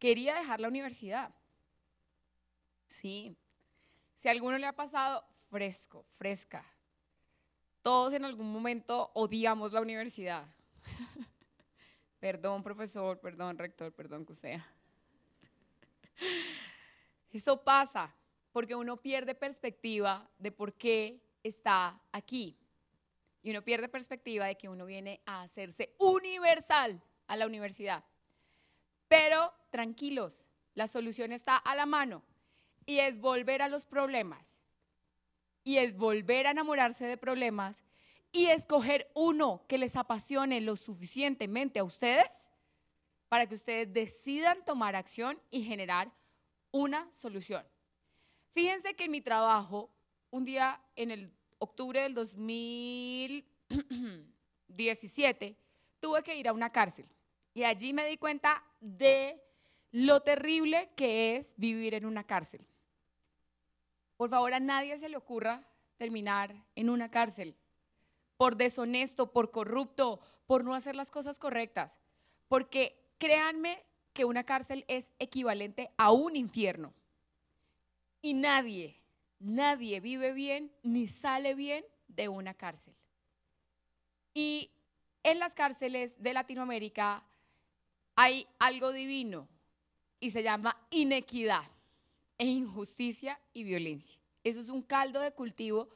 quería dejar la universidad. Sí, si a alguno le ha pasado, fresco, fresca, todos en algún momento odiamos la universidad. perdón, profesor, perdón, rector, perdón, que sea. Eso pasa porque uno pierde perspectiva de por qué está aquí. Y uno pierde perspectiva de que uno viene a hacerse universal a la universidad. Pero tranquilos, la solución está a la mano y es volver a los problemas y es volver a enamorarse de problemas y escoger uno que les apasione lo suficientemente a ustedes para que ustedes decidan tomar acción y generar una solución. Fíjense que en mi trabajo un día en el octubre del 2017, tuve que ir a una cárcel y allí me di cuenta de lo terrible que es vivir en una cárcel. Por favor, a nadie se le ocurra terminar en una cárcel por deshonesto, por corrupto, por no hacer las cosas correctas. Porque créanme que una cárcel es equivalente a un infierno. Y nadie, nadie vive bien ni sale bien de una cárcel. Y en las cárceles de Latinoamérica hay algo divino y se llama inequidad e injusticia y violencia. Eso es un caldo de cultivo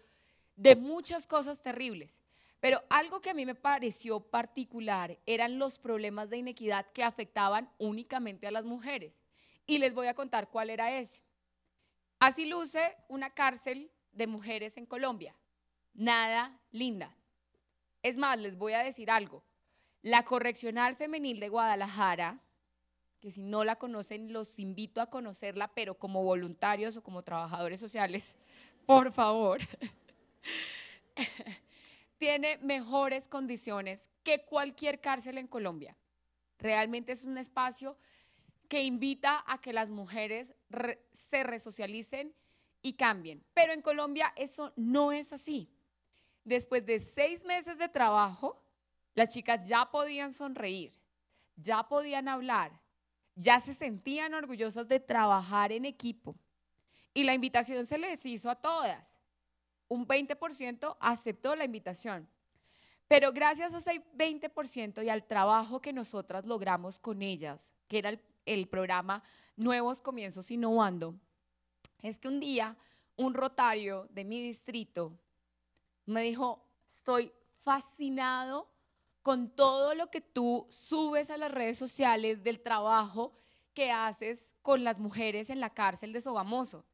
de muchas cosas terribles. Pero algo que a mí me pareció particular eran los problemas de inequidad que afectaban únicamente a las mujeres. Y les voy a contar cuál era ese. Así luce una cárcel de mujeres en Colombia. Nada linda. Es más, les voy a decir algo. La Correccional Femenil de Guadalajara, que si no la conocen, los invito a conocerla, pero como voluntarios o como trabajadores sociales, por favor. tiene mejores condiciones que cualquier cárcel en Colombia. Realmente es un espacio que invita a que las mujeres se resocialicen y cambien. Pero en Colombia eso no es así. Después de seis meses de trabajo, las chicas ya podían sonreír, ya podían hablar, ya se sentían orgullosas de trabajar en equipo. Y la invitación se les hizo a todas un 20% aceptó la invitación. Pero gracias a ese 20% y al trabajo que nosotras logramos con ellas, que era el, programa Nuevos Comienzos Innovando, es que un día un rotario de mi distrito me dijo, estoy fascinado con todo lo que tú subes a las redes sociales del trabajo que haces con las mujeres en la cárcel de Sogamoso.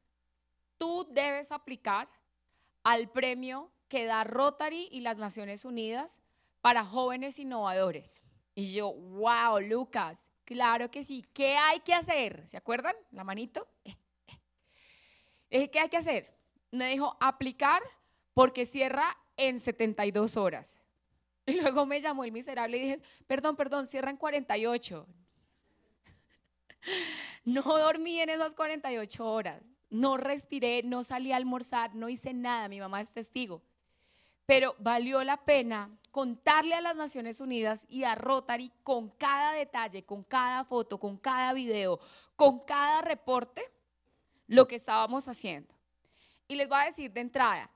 Tú debes aplicar al premio que da Rotary y las Naciones Unidas para jóvenes innovadores. Y yo, wow, Lucas, claro que sí. ¿Qué hay que hacer? ¿Se acuerdan? La manito. Eh. ¿Qué hay que hacer? Me dijo, aplicar porque cierra en 72 horas. Y luego me llamó el miserable y dije, perdón, perdón, cierra en 48. No dormí en esas 48 horas no respiré, no salí a almorzar, no hice nada, mi mamá es testigo. Pero valió la pena contarle a las Naciones Unidas y a Rotary con cada detalle, con cada foto, con cada video, con cada reporte, lo que estábamos haciendo. Y les voy a decir de entrada,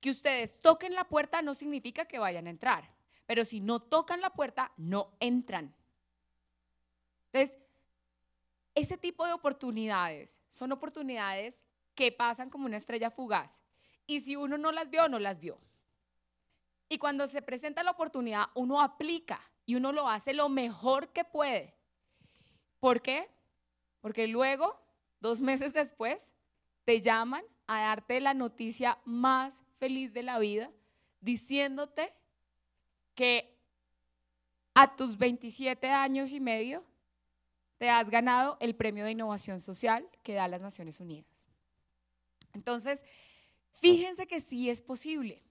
que ustedes toquen la puerta no significa que vayan a entrar, pero si no tocan la puerta, no entran. Entonces, ese tipo de oportunidades son oportunidades que pasan como una estrella fugaz. Y si uno no las vio, no las vio. Y cuando se presenta la oportunidad, uno aplica y uno lo hace lo mejor que puede. ¿Por qué? Porque luego, dos meses después, te llaman a darte la noticia más feliz de la vida, diciéndote que a tus 27 años y medio te has ganado el premio de innovación social que da las Naciones Unidas. Entonces, fíjense que sí es posible.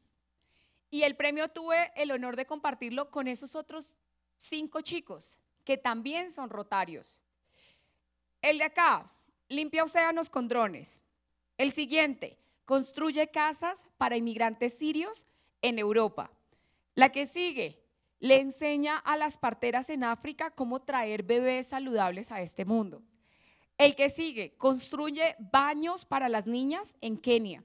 Y el premio tuve el honor de compartirlo con esos otros cinco chicos que también son rotarios. El de acá, limpia océanos con drones. El siguiente, construye casas para inmigrantes sirios en Europa. La que sigue, le enseña a las parteras en África cómo traer bebés saludables a este mundo. El que sigue, construye baños para las niñas en Kenia.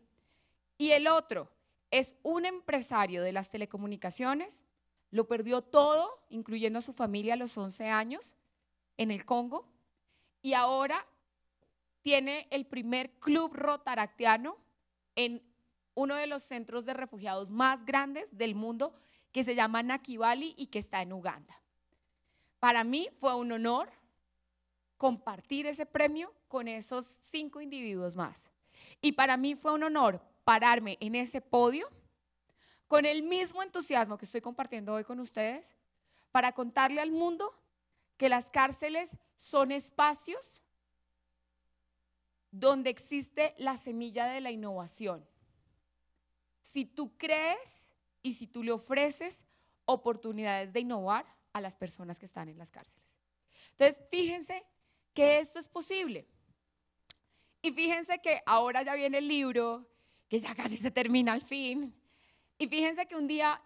Y el otro es un empresario de las telecomunicaciones, lo perdió todo, incluyendo a su familia a los 11 años, en el Congo, y ahora tiene el primer club rotaractiano en uno de los centros de refugiados más grandes del mundo, que se llama Nakibali y que está en Uganda. Para mí fue un honor compartir ese premio con esos cinco individuos más. Y para mí fue un honor pararme en ese podio con el mismo entusiasmo que estoy compartiendo hoy con ustedes para contarle al mundo que las cárceles son espacios donde existe la semilla de la innovación. si tú crees y si tú le ofreces oportunidades de innovar a las personas que están en las cárceles. Entonces, fíjense que esto es posible. Y fíjense que ahora ya viene el libro, que ya casi se termina al fin. Y fíjense que un día,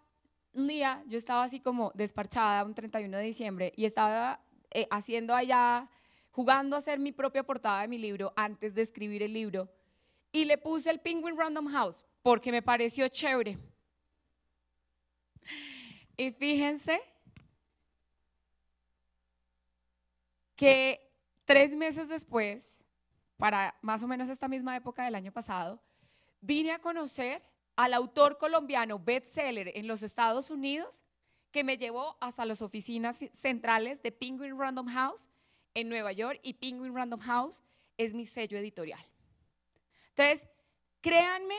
un día yo estaba así como desparchada, un 31 de diciembre, y estaba eh, haciendo allá, jugando a hacer mi propia portada de mi libro antes de escribir el libro. Y le puse el Penguin Random House porque me pareció chévere. Y fíjense que tres meses después, para más o menos esta misma época del año pasado, vine a conocer al autor colombiano bestseller en los Estados Unidos que me llevó hasta las oficinas centrales de Penguin Random House en Nueva York y Penguin Random House es mi sello editorial. Entonces, créanme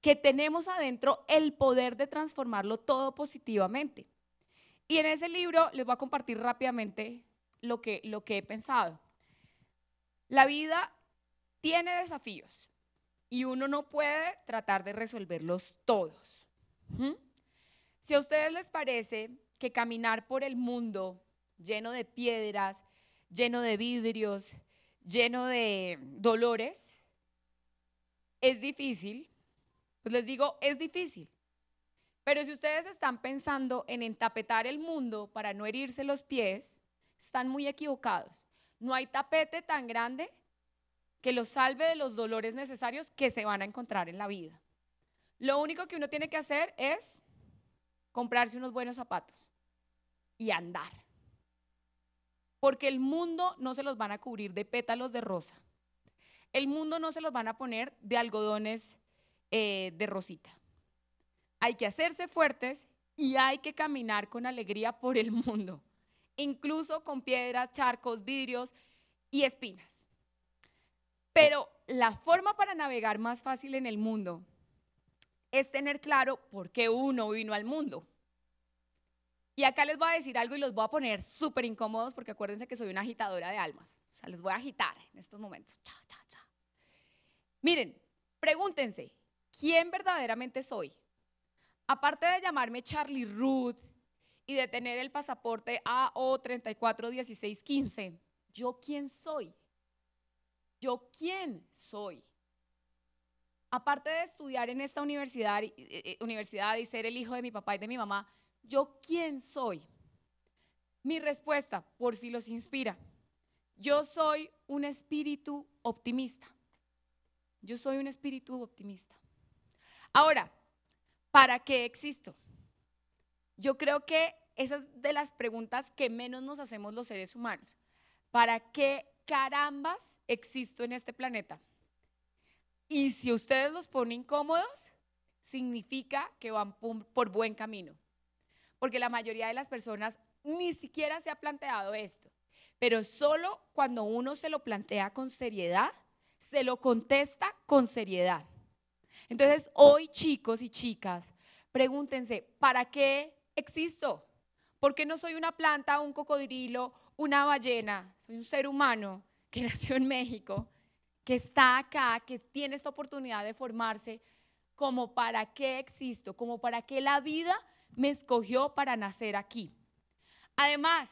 que tenemos adentro el poder de transformarlo todo positivamente. Y en ese libro les voy a compartir rápidamente lo que, lo que he pensado. La vida tiene desafíos y uno no puede tratar de resolverlos todos. Si a ustedes les parece que caminar por el mundo lleno de piedras, lleno de vidrios, lleno de dolores, es difícil, pues les digo, es difícil. Pero si ustedes están pensando en entapetar el mundo para no herirse los pies, están muy equivocados. No hay tapete tan grande que los salve de los dolores necesarios que se van a encontrar en la vida. Lo único que uno tiene que hacer es comprarse unos buenos zapatos y andar. Porque el mundo no se los van a cubrir de pétalos de rosa. El mundo no se los van a poner de algodones eh, de rosita. Hay que hacerse fuertes y hay que caminar con alegría por el mundo incluso con piedras, charcos, vidrios y espinas. Pero la forma para navegar más fácil en el mundo es tener claro por qué uno vino al mundo. Y acá les voy a decir algo y los voy a poner súper incómodos porque acuérdense que soy una agitadora de almas. O sea, les voy a agitar en estos momentos. Miren, pregúntense, ¿quién verdaderamente soy? Aparte de llamarme Charlie Ruth, y de tener el pasaporte AO 341615. ¿Yo quién soy? ¿Yo quién soy? Aparte de estudiar en esta universidad, universidad y ser el hijo de mi papá y de mi mamá, ¿yo quién soy? Mi respuesta, por si los inspira, yo soy un espíritu optimista. Yo soy un espíritu optimista. Ahora, ¿para qué existo? Yo creo que esa es de las preguntas que menos nos hacemos los seres humanos. ¿Para qué carambas existo en este planeta? Y si ustedes los ponen incómodos, significa que van por buen camino. Porque la mayoría de las personas ni siquiera se ha planteado esto. Pero solo cuando uno se lo plantea con seriedad, se lo contesta con seriedad. Entonces, hoy chicos y chicas, pregúntense, ¿para qué existo? Porque no soy una planta, un cocodrilo, una ballena, soy un ser humano que nació en México, que está acá, que tiene esta oportunidad de formarse, como para qué existo, como para qué la vida me escogió para nacer aquí. Además,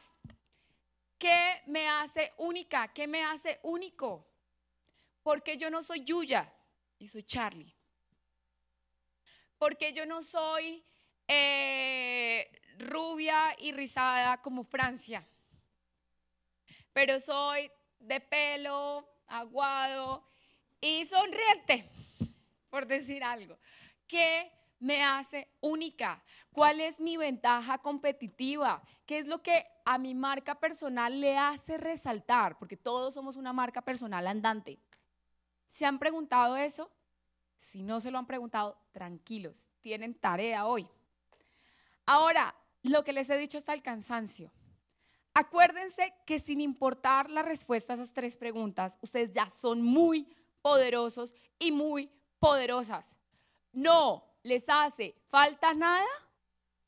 ¿qué me hace única? ¿Qué me hace único? Porque yo no soy Yuya y soy Charlie. Porque yo no soy eh, rubia y rizada como Francia, pero soy de pelo aguado y sonriente, por decir algo. ¿Qué me hace única? ¿Cuál es mi ventaja competitiva? ¿Qué es lo que a mi marca personal le hace resaltar? Porque todos somos una marca personal andante. ¿Se han preguntado eso? Si no se lo han preguntado, tranquilos, tienen tarea hoy. Ahora, lo que les he dicho hasta el cansancio. Acuérdense que sin importar la respuesta a esas tres preguntas, ustedes ya son muy poderosos y muy poderosas. No les hace falta nada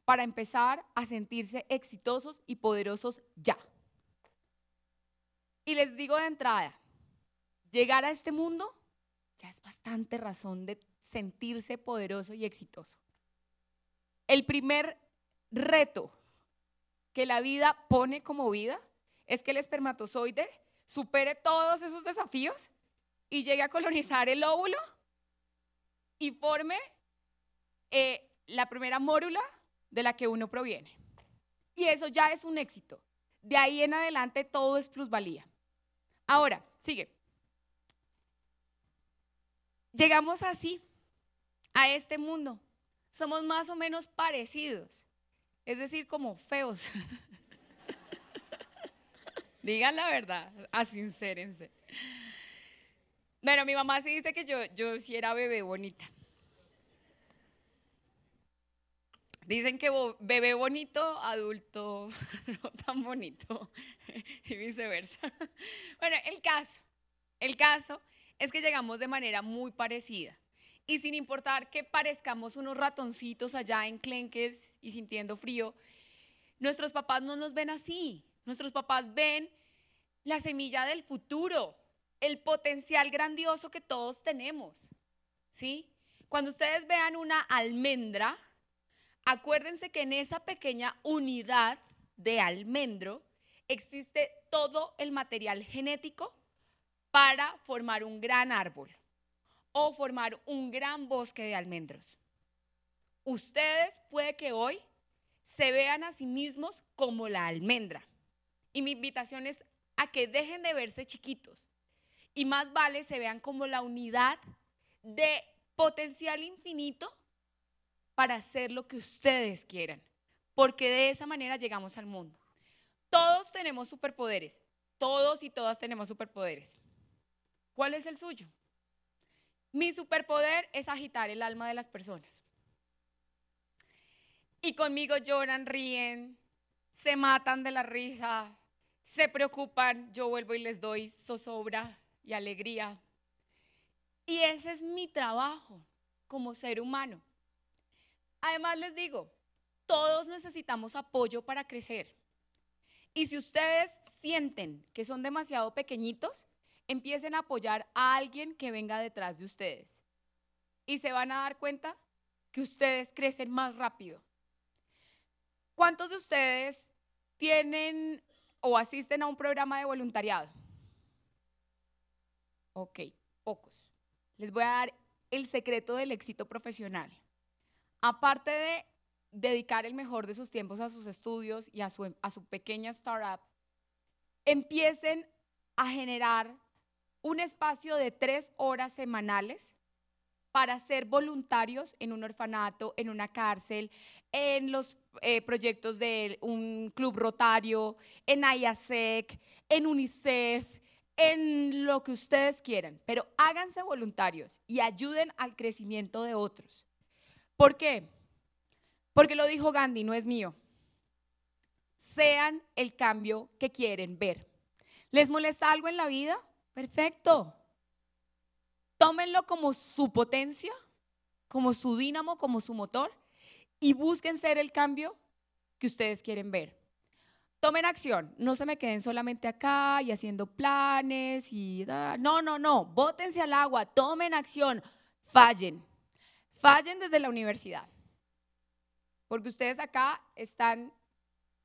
para empezar a sentirse exitosos y poderosos ya. Y les digo de entrada, llegar a este mundo ya es bastante razón de sentirse poderoso y exitoso. El primer reto que la vida pone como vida es que el espermatozoide supere todos esos desafíos y llegue a colonizar el óvulo y forme eh, la primera mórula de la que uno proviene. Y eso ya es un éxito. De ahí en adelante todo es plusvalía. Ahora, sigue. Llegamos así a este mundo. Somos más o menos parecidos, es decir, como feos. Digan la verdad, asincérense. Bueno, mi mamá sí dice que yo, yo sí era bebé bonita. Dicen que bebé bonito, adulto no tan bonito y viceversa. Bueno, el caso, el caso es que llegamos de manera muy parecida. Y sin importar que parezcamos unos ratoncitos allá en clenques y sintiendo frío, nuestros papás no nos ven así. Nuestros papás ven la semilla del futuro, el potencial grandioso que todos tenemos. ¿Sí? Cuando ustedes vean una almendra, Acuérdense que en esa pequeña unidad de almendro existe todo el material genético para formar un gran árbol o formar un gran bosque de almendros. Ustedes puede que hoy se vean a sí mismos como la almendra. Y mi invitación es a que dejen de verse chiquitos y más vale se vean como la unidad de potencial infinito para hacer lo que ustedes quieran, porque de esa manera llegamos al mundo. Todos tenemos superpoderes, todos y todas tenemos superpoderes. ¿Cuál es el suyo? Mi superpoder es agitar el alma de las personas. Y conmigo lloran, ríen, se matan de la risa, se preocupan, yo vuelvo y les doy zozobra y alegría. Y ese es mi trabajo como ser humano. Además les digo, todos necesitamos apoyo para crecer. Y si ustedes sienten que son demasiado pequeñitos, empiecen a apoyar a alguien que venga detrás de ustedes. Y se van a dar cuenta que ustedes crecen más rápido. ¿Cuántos de ustedes tienen o asisten a un programa de voluntariado? Ok, pocos. Les voy a dar el secreto del éxito profesional aparte de dedicar el mejor de sus tiempos a sus estudios y a su, a su pequeña startup, empiecen a generar un espacio de tres horas semanales para ser voluntarios en un orfanato, en una cárcel, en los eh, proyectos de un club rotario, en IASEC, en UNICEF, en lo que ustedes quieran, pero háganse voluntarios y ayuden al crecimiento de otros. ¿Por qué? Porque lo dijo Gandhi, no es mío. Sean el cambio que quieren ver. ¿Les molesta algo en la vida? Perfecto. Tómenlo como su potencia, como su dínamo, como su motor y busquen ser el cambio que ustedes quieren ver. Tomen acción, no se me queden solamente acá y haciendo planes y... No, no, no, bótense al agua, tomen acción, fallen. Fallen desde la universidad, porque ustedes acá están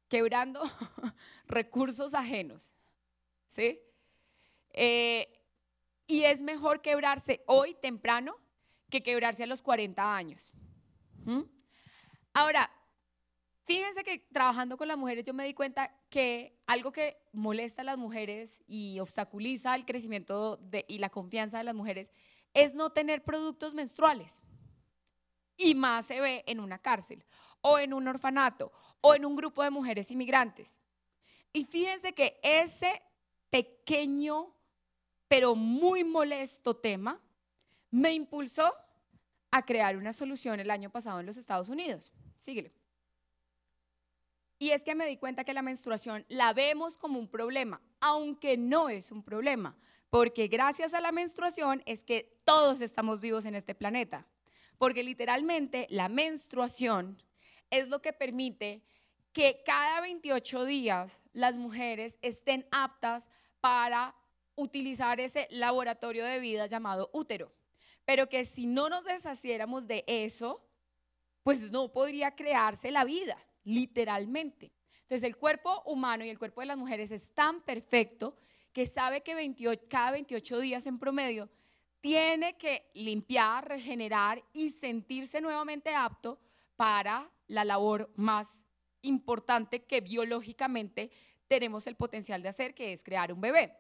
quebrando recursos ajenos, ¿sí? Eh, y es mejor quebrarse hoy temprano que quebrarse a los 40 años. Ahora, fíjense que trabajando con las mujeres yo me di cuenta que algo que molesta a las mujeres y obstaculiza el crecimiento y la confianza de las mujeres es no tener productos menstruales y más se ve en una cárcel o en un orfanato o en un grupo de mujeres inmigrantes. Y fíjense que ese pequeño pero muy molesto tema me impulsó a crear una solución el año pasado en los Estados Unidos. Síguele. Y es que me di cuenta que la menstruación la vemos como un problema, aunque no es un problema, porque gracias a la menstruación es que todos estamos vivos en este planeta porque literalmente la menstruación es lo que permite que cada 28 días las mujeres estén aptas para utilizar ese laboratorio de vida llamado útero. pero que si no nos deshaciéramos de eso, pues no podría crearse la vida, literalmente. Entonces el cuerpo humano y el cuerpo de las mujeres es tan perfecto que sabe que cada 28 días en promedio tiene que limpiar, regenerar y sentirse nuevamente apto para la labor más importante que biológicamente tenemos el potencial de hacer, que es crear un bebé.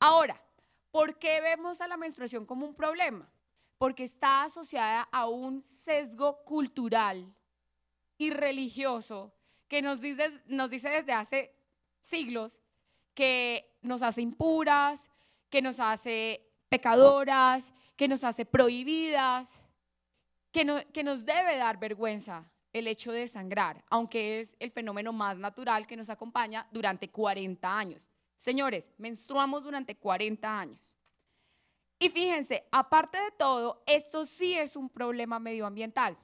Ahora, ¿por qué vemos a la menstruación como un problema? Porque está asociada a un sesgo cultural y religioso que nos dice, desde hace siglos que nos hace impuras, que nos hace pecadoras, que nos hace prohibidas, que nos debe dar vergüenza el hecho de sangrar, aunque es el fenómeno más natural que nos acompaña durante 40 años. Señores, menstruamos durante 40 años. Y fíjense, aparte de todo, esto sí es un problema medioambiental,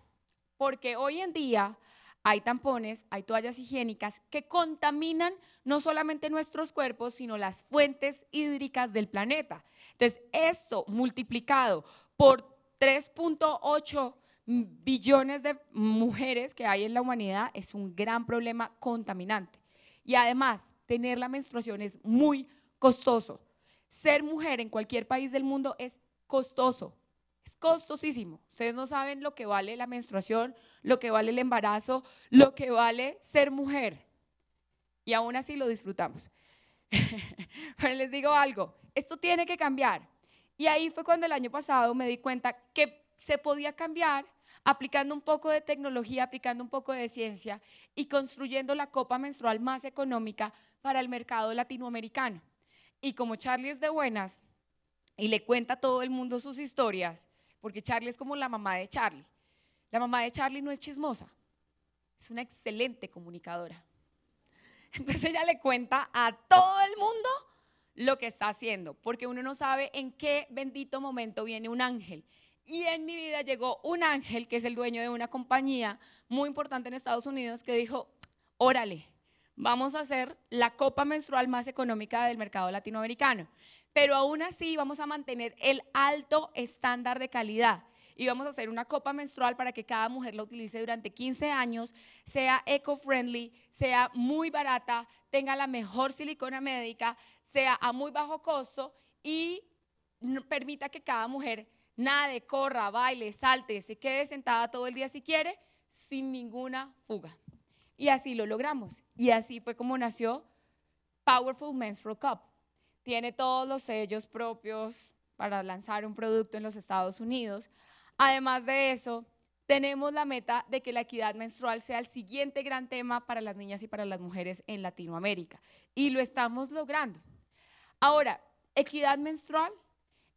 porque hoy en día hay tampones, hay toallas higiénicas que contaminan no solamente nuestros cuerpos, sino las fuentes hídricas del planeta. Entonces, esto multiplicado por 3.8 billones de mujeres que hay en la humanidad es un gran problema contaminante. Y además, tener la menstruación es muy costoso. Ser mujer en cualquier país del mundo es costoso, es costosísimo. Ustedes no saben lo que vale la menstruación, lo que vale el embarazo, lo que vale ser mujer. Y aún así lo disfrutamos. Pero les digo algo, esto tiene que cambiar. Y ahí fue cuando el año pasado me di cuenta que se podía cambiar aplicando un poco de tecnología, aplicando un poco de ciencia y construyendo la copa menstrual más económica para el mercado latinoamericano. Y como Charlie es de buenas y le cuenta a todo el mundo sus historias, porque Charlie es como la mamá de Charlie. La mamá de Charlie no es chismosa, es una excelente comunicadora. Entonces ella le cuenta a todo el mundo lo que está haciendo, porque uno no sabe en qué bendito momento viene un ángel y en mi vida llegó un ángel, que es el dueño de una compañía muy importante en Estados Unidos, que dijo, órale, vamos a hacer la copa menstrual más económica del mercado latinoamericano. Pero aún así vamos a mantener el alto estándar de calidad. Y vamos a hacer una copa menstrual para que cada mujer la utilice durante 15 años, sea eco-friendly, sea muy barata, tenga la mejor silicona médica, sea a muy bajo costo y permita que cada mujer nade, corra, baile, salte, se quede sentada todo el día si quiere, sin ninguna fuga. Y así lo logramos. Y así fue como nació Powerful Menstrual Cup. Tiene todos los sellos propios para lanzar un producto en los Estados Unidos. Además de eso, tenemos la meta de que la equidad menstrual sea el siguiente gran tema para las niñas y para las mujeres en Latinoamérica. Y lo estamos logrando. Ahora, equidad menstrual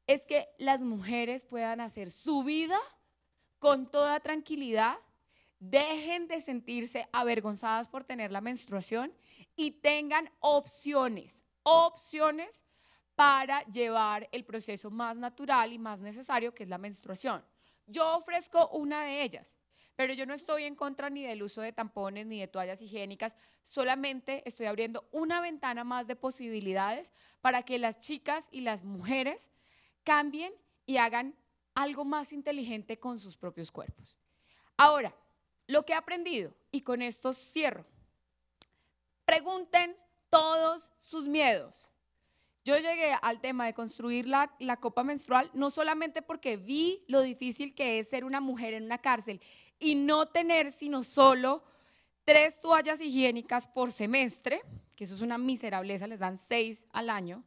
es que las mujeres puedan hacer su vida con toda tranquilidad, dejen de sentirse avergonzadas por tener la menstruación y tengan opciones, opciones para llevar el proceso más natural y más necesario que es la menstruación. Yo ofrezco una de ellas, pero yo no estoy en contra ni del uso de tampones ni de toallas higiénicas, solamente estoy abriendo una ventana más de posibilidades para que las chicas y las mujeres cambien y hagan algo más inteligente con sus propios cuerpos. Ahora, lo que he aprendido, y con esto cierro, pregunten todos sus miedos. Yo llegué al tema de construir la, la, copa menstrual no solamente porque vi lo difícil que es ser una mujer en una cárcel y no tener sino solo tres toallas higiénicas por semestre, que eso es una miserableza, les dan seis al año,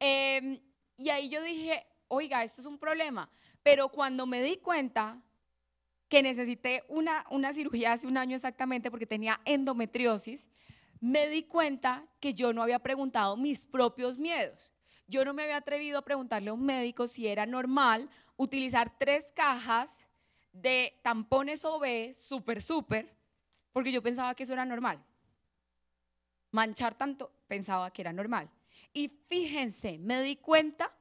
eh, y ahí yo dije, oiga, esto es un problema. Pero cuando me di cuenta que necesité una, una cirugía hace un año exactamente porque tenía endometriosis, me di cuenta que yo no había preguntado mis propios miedos. Yo no me había atrevido a preguntarle a un médico si era normal utilizar tres cajas de tampones OB, súper, súper, porque yo pensaba que eso era normal. Manchar tanto, pensaba que era normal. Y fíjense, me di cuenta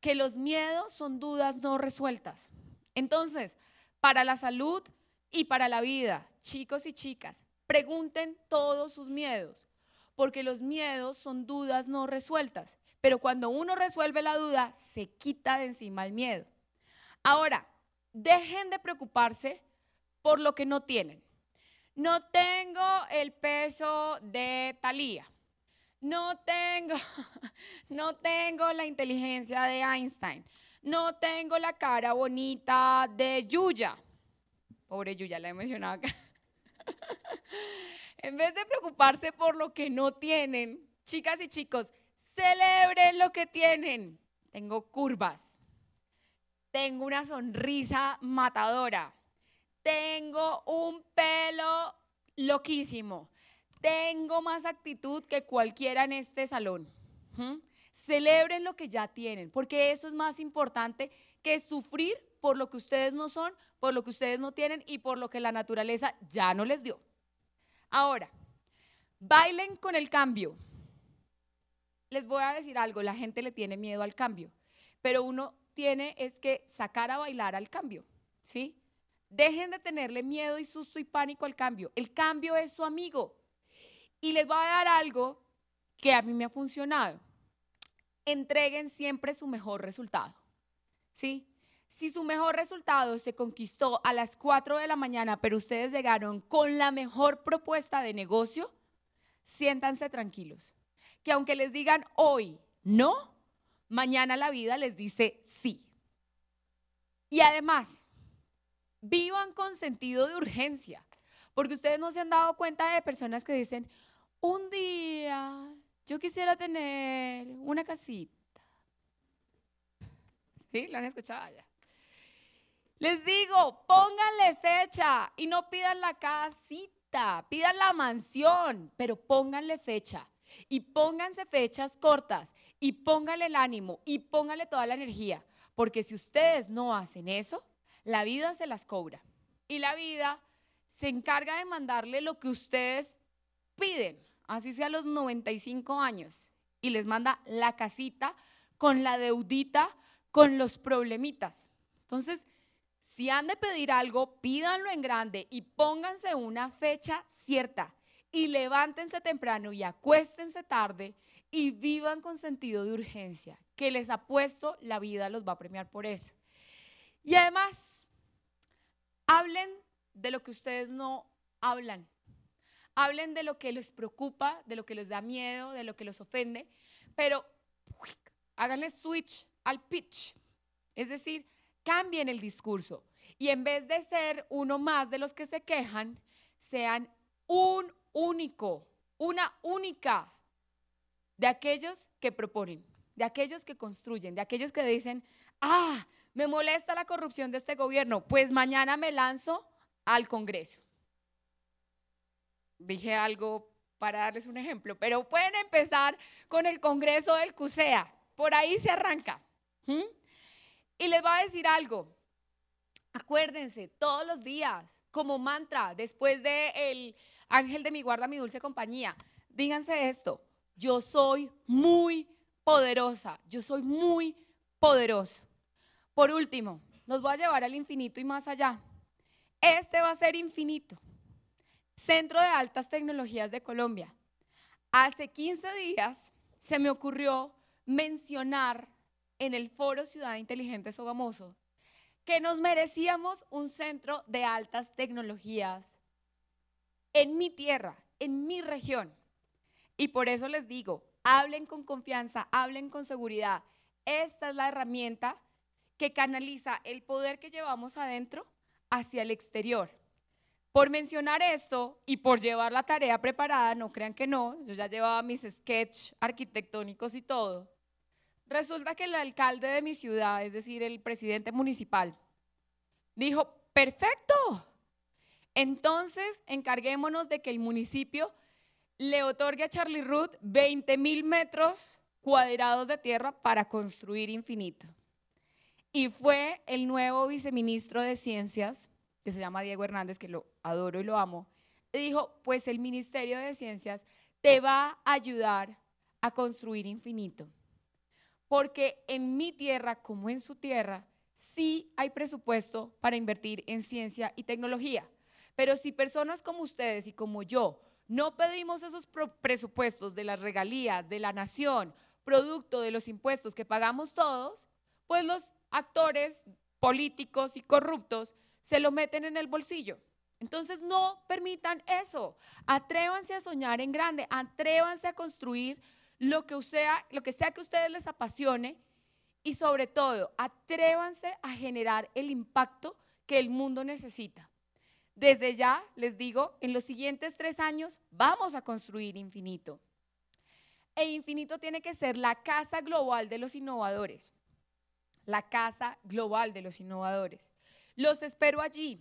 que los miedos son dudas no resueltas. Entonces, para la salud y para la vida, chicos y chicas, pregunten todos sus miedos, porque los miedos son dudas no resueltas. Pero cuando uno resuelve la duda, se quita de encima el miedo. Ahora, dejen de preocuparse por lo que no tienen. No tengo el peso de Talía. No tengo, no tengo la inteligencia de Einstein. No tengo la cara bonita de Yuya. Pobre Yuya, la he mencionado acá. en vez de preocuparse por lo que no tienen, chicas y chicos, celebren lo que tienen. Tengo curvas. Tengo una sonrisa matadora. Tengo un pelo loquísimo. Tengo más actitud que cualquiera en este salón. Celebren lo que ya tienen, porque eso es más importante que sufrir por lo que ustedes no son, por lo que ustedes no tienen y por lo que la naturaleza ya no les dio. Ahora, bailen con el cambio. Les voy a decir algo, la gente le tiene miedo al cambio, pero uno tiene es que sacar a bailar al cambio, ¿sí? Dejen de tenerle miedo y susto y pánico al cambio. El cambio es su amigo. Y les voy a dar algo que a mí me ha funcionado. Entreguen siempre su mejor resultado. ¿Sí? Si su mejor resultado se conquistó a las 4 de la mañana, pero ustedes llegaron con la mejor propuesta de negocio, siéntanse tranquilos. Que aunque les digan hoy no, mañana la vida les dice sí. Y además, vivan con sentido de urgencia, porque ustedes no se han dado cuenta de personas que dicen, un día yo quisiera tener una casita. ¿Sí? ¿Lo han escuchado ya? Les digo, pónganle fecha y no pidan la casita, pidan la mansión, pero pónganle fecha. Y pónganse fechas cortas y pónganle el ánimo y pónganle toda la energía. Porque si ustedes no hacen eso, la vida se las cobra. Y la vida se encarga de mandarle lo que ustedes piden, así sea a los 95 años, y les manda la casita con la deudita, con los problemitas. Entonces, si han de pedir algo, pídanlo en grande y pónganse una fecha cierta y levántense temprano y acuéstense tarde y vivan con sentido de urgencia, que les apuesto la vida los va a premiar por eso. Y además, hablen de lo que ustedes no hablan. Hablen de lo que les preocupa, de lo que les da miedo, de lo que los ofende, pero háganle switch al pitch. Es decir, cambien el discurso. Y en vez de ser uno más de los que se quejan, sean un único, una única de aquellos que proponen, de aquellos que construyen, de aquellos que dicen, ah, me molesta la corrupción de este gobierno, pues mañana me lanzo al Congreso. Dije algo para darles un ejemplo, pero pueden empezar con el Congreso del CUSEA, por ahí se arranca. Y les voy a decir algo, acuérdense todos los días, como mantra, después de el ángel de mi guarda, mi dulce compañía, díganse esto, yo soy muy poderosa, yo soy muy poderoso. Por último, los voy a llevar al infinito y más allá. Este va a ser infinito. Centro de Altas Tecnologías de Colombia. Hace 15 días se me ocurrió mencionar en el foro Ciudad Inteligente Sogamoso que nos merecíamos un centro de altas tecnologías en mi tierra, en mi región. Y por eso les digo, hablen con confianza, hablen con seguridad. Esta es la herramienta que canaliza el poder que llevamos adentro hacia el exterior. Por mencionar esto y por llevar la tarea preparada, no crean que no, yo ya llevaba mis sketch arquitectónicos y todo. Resulta que el alcalde de mi ciudad, es decir, el presidente municipal, dijo, perfecto, entonces encarguémonos de que el municipio le otorgue a Charlie Ruth 20 mil metros cuadrados de tierra para construir infinito. Y fue el nuevo viceministro de Ciencias, que se llama Diego Hernández, que lo adoro y lo amo, dijo, pues el Ministerio de Ciencias te va a ayudar a construir infinito. Porque en mi tierra, como en su tierra, sí hay presupuesto para invertir en ciencia y tecnología. Pero si personas como ustedes y como yo no pedimos esos presupuestos de las regalías de la nación, producto de los impuestos que pagamos todos, pues los actores políticos y corruptos se lo meten en el bolsillo. Entonces no permitan eso. Atrévanse a soñar en grande, atrévanse a construir lo que, sea, lo que sea que a ustedes les apasione y sobre todo, atrévanse a generar el impacto que el mundo necesita. Desde ya, les digo, en los siguientes tres años vamos a construir infinito. E infinito tiene que ser la casa global de los innovadores. La casa global de los innovadores. Los espero allí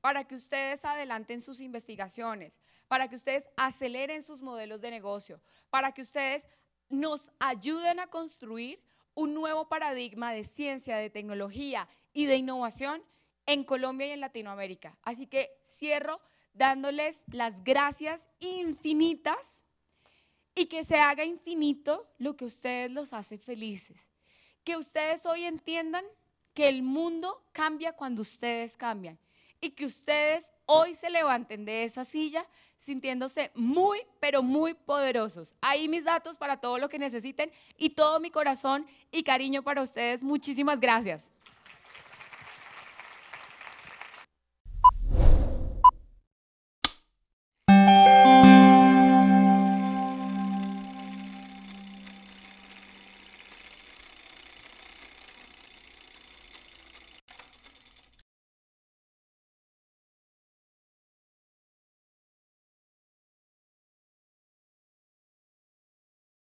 para que ustedes adelanten sus investigaciones, para que ustedes aceleren sus modelos de negocio, para que ustedes nos ayuden a construir un nuevo paradigma de ciencia, de tecnología y de innovación en Colombia y en Latinoamérica. Así que cierro dándoles las gracias infinitas y que se haga infinito lo que ustedes los hace felices. Que ustedes hoy entiendan que el mundo cambia cuando ustedes cambian y que ustedes hoy se levanten de esa silla sintiéndose muy, pero muy poderosos. Ahí mis datos para todo lo que necesiten y todo mi corazón y cariño para ustedes. Muchísimas gracias.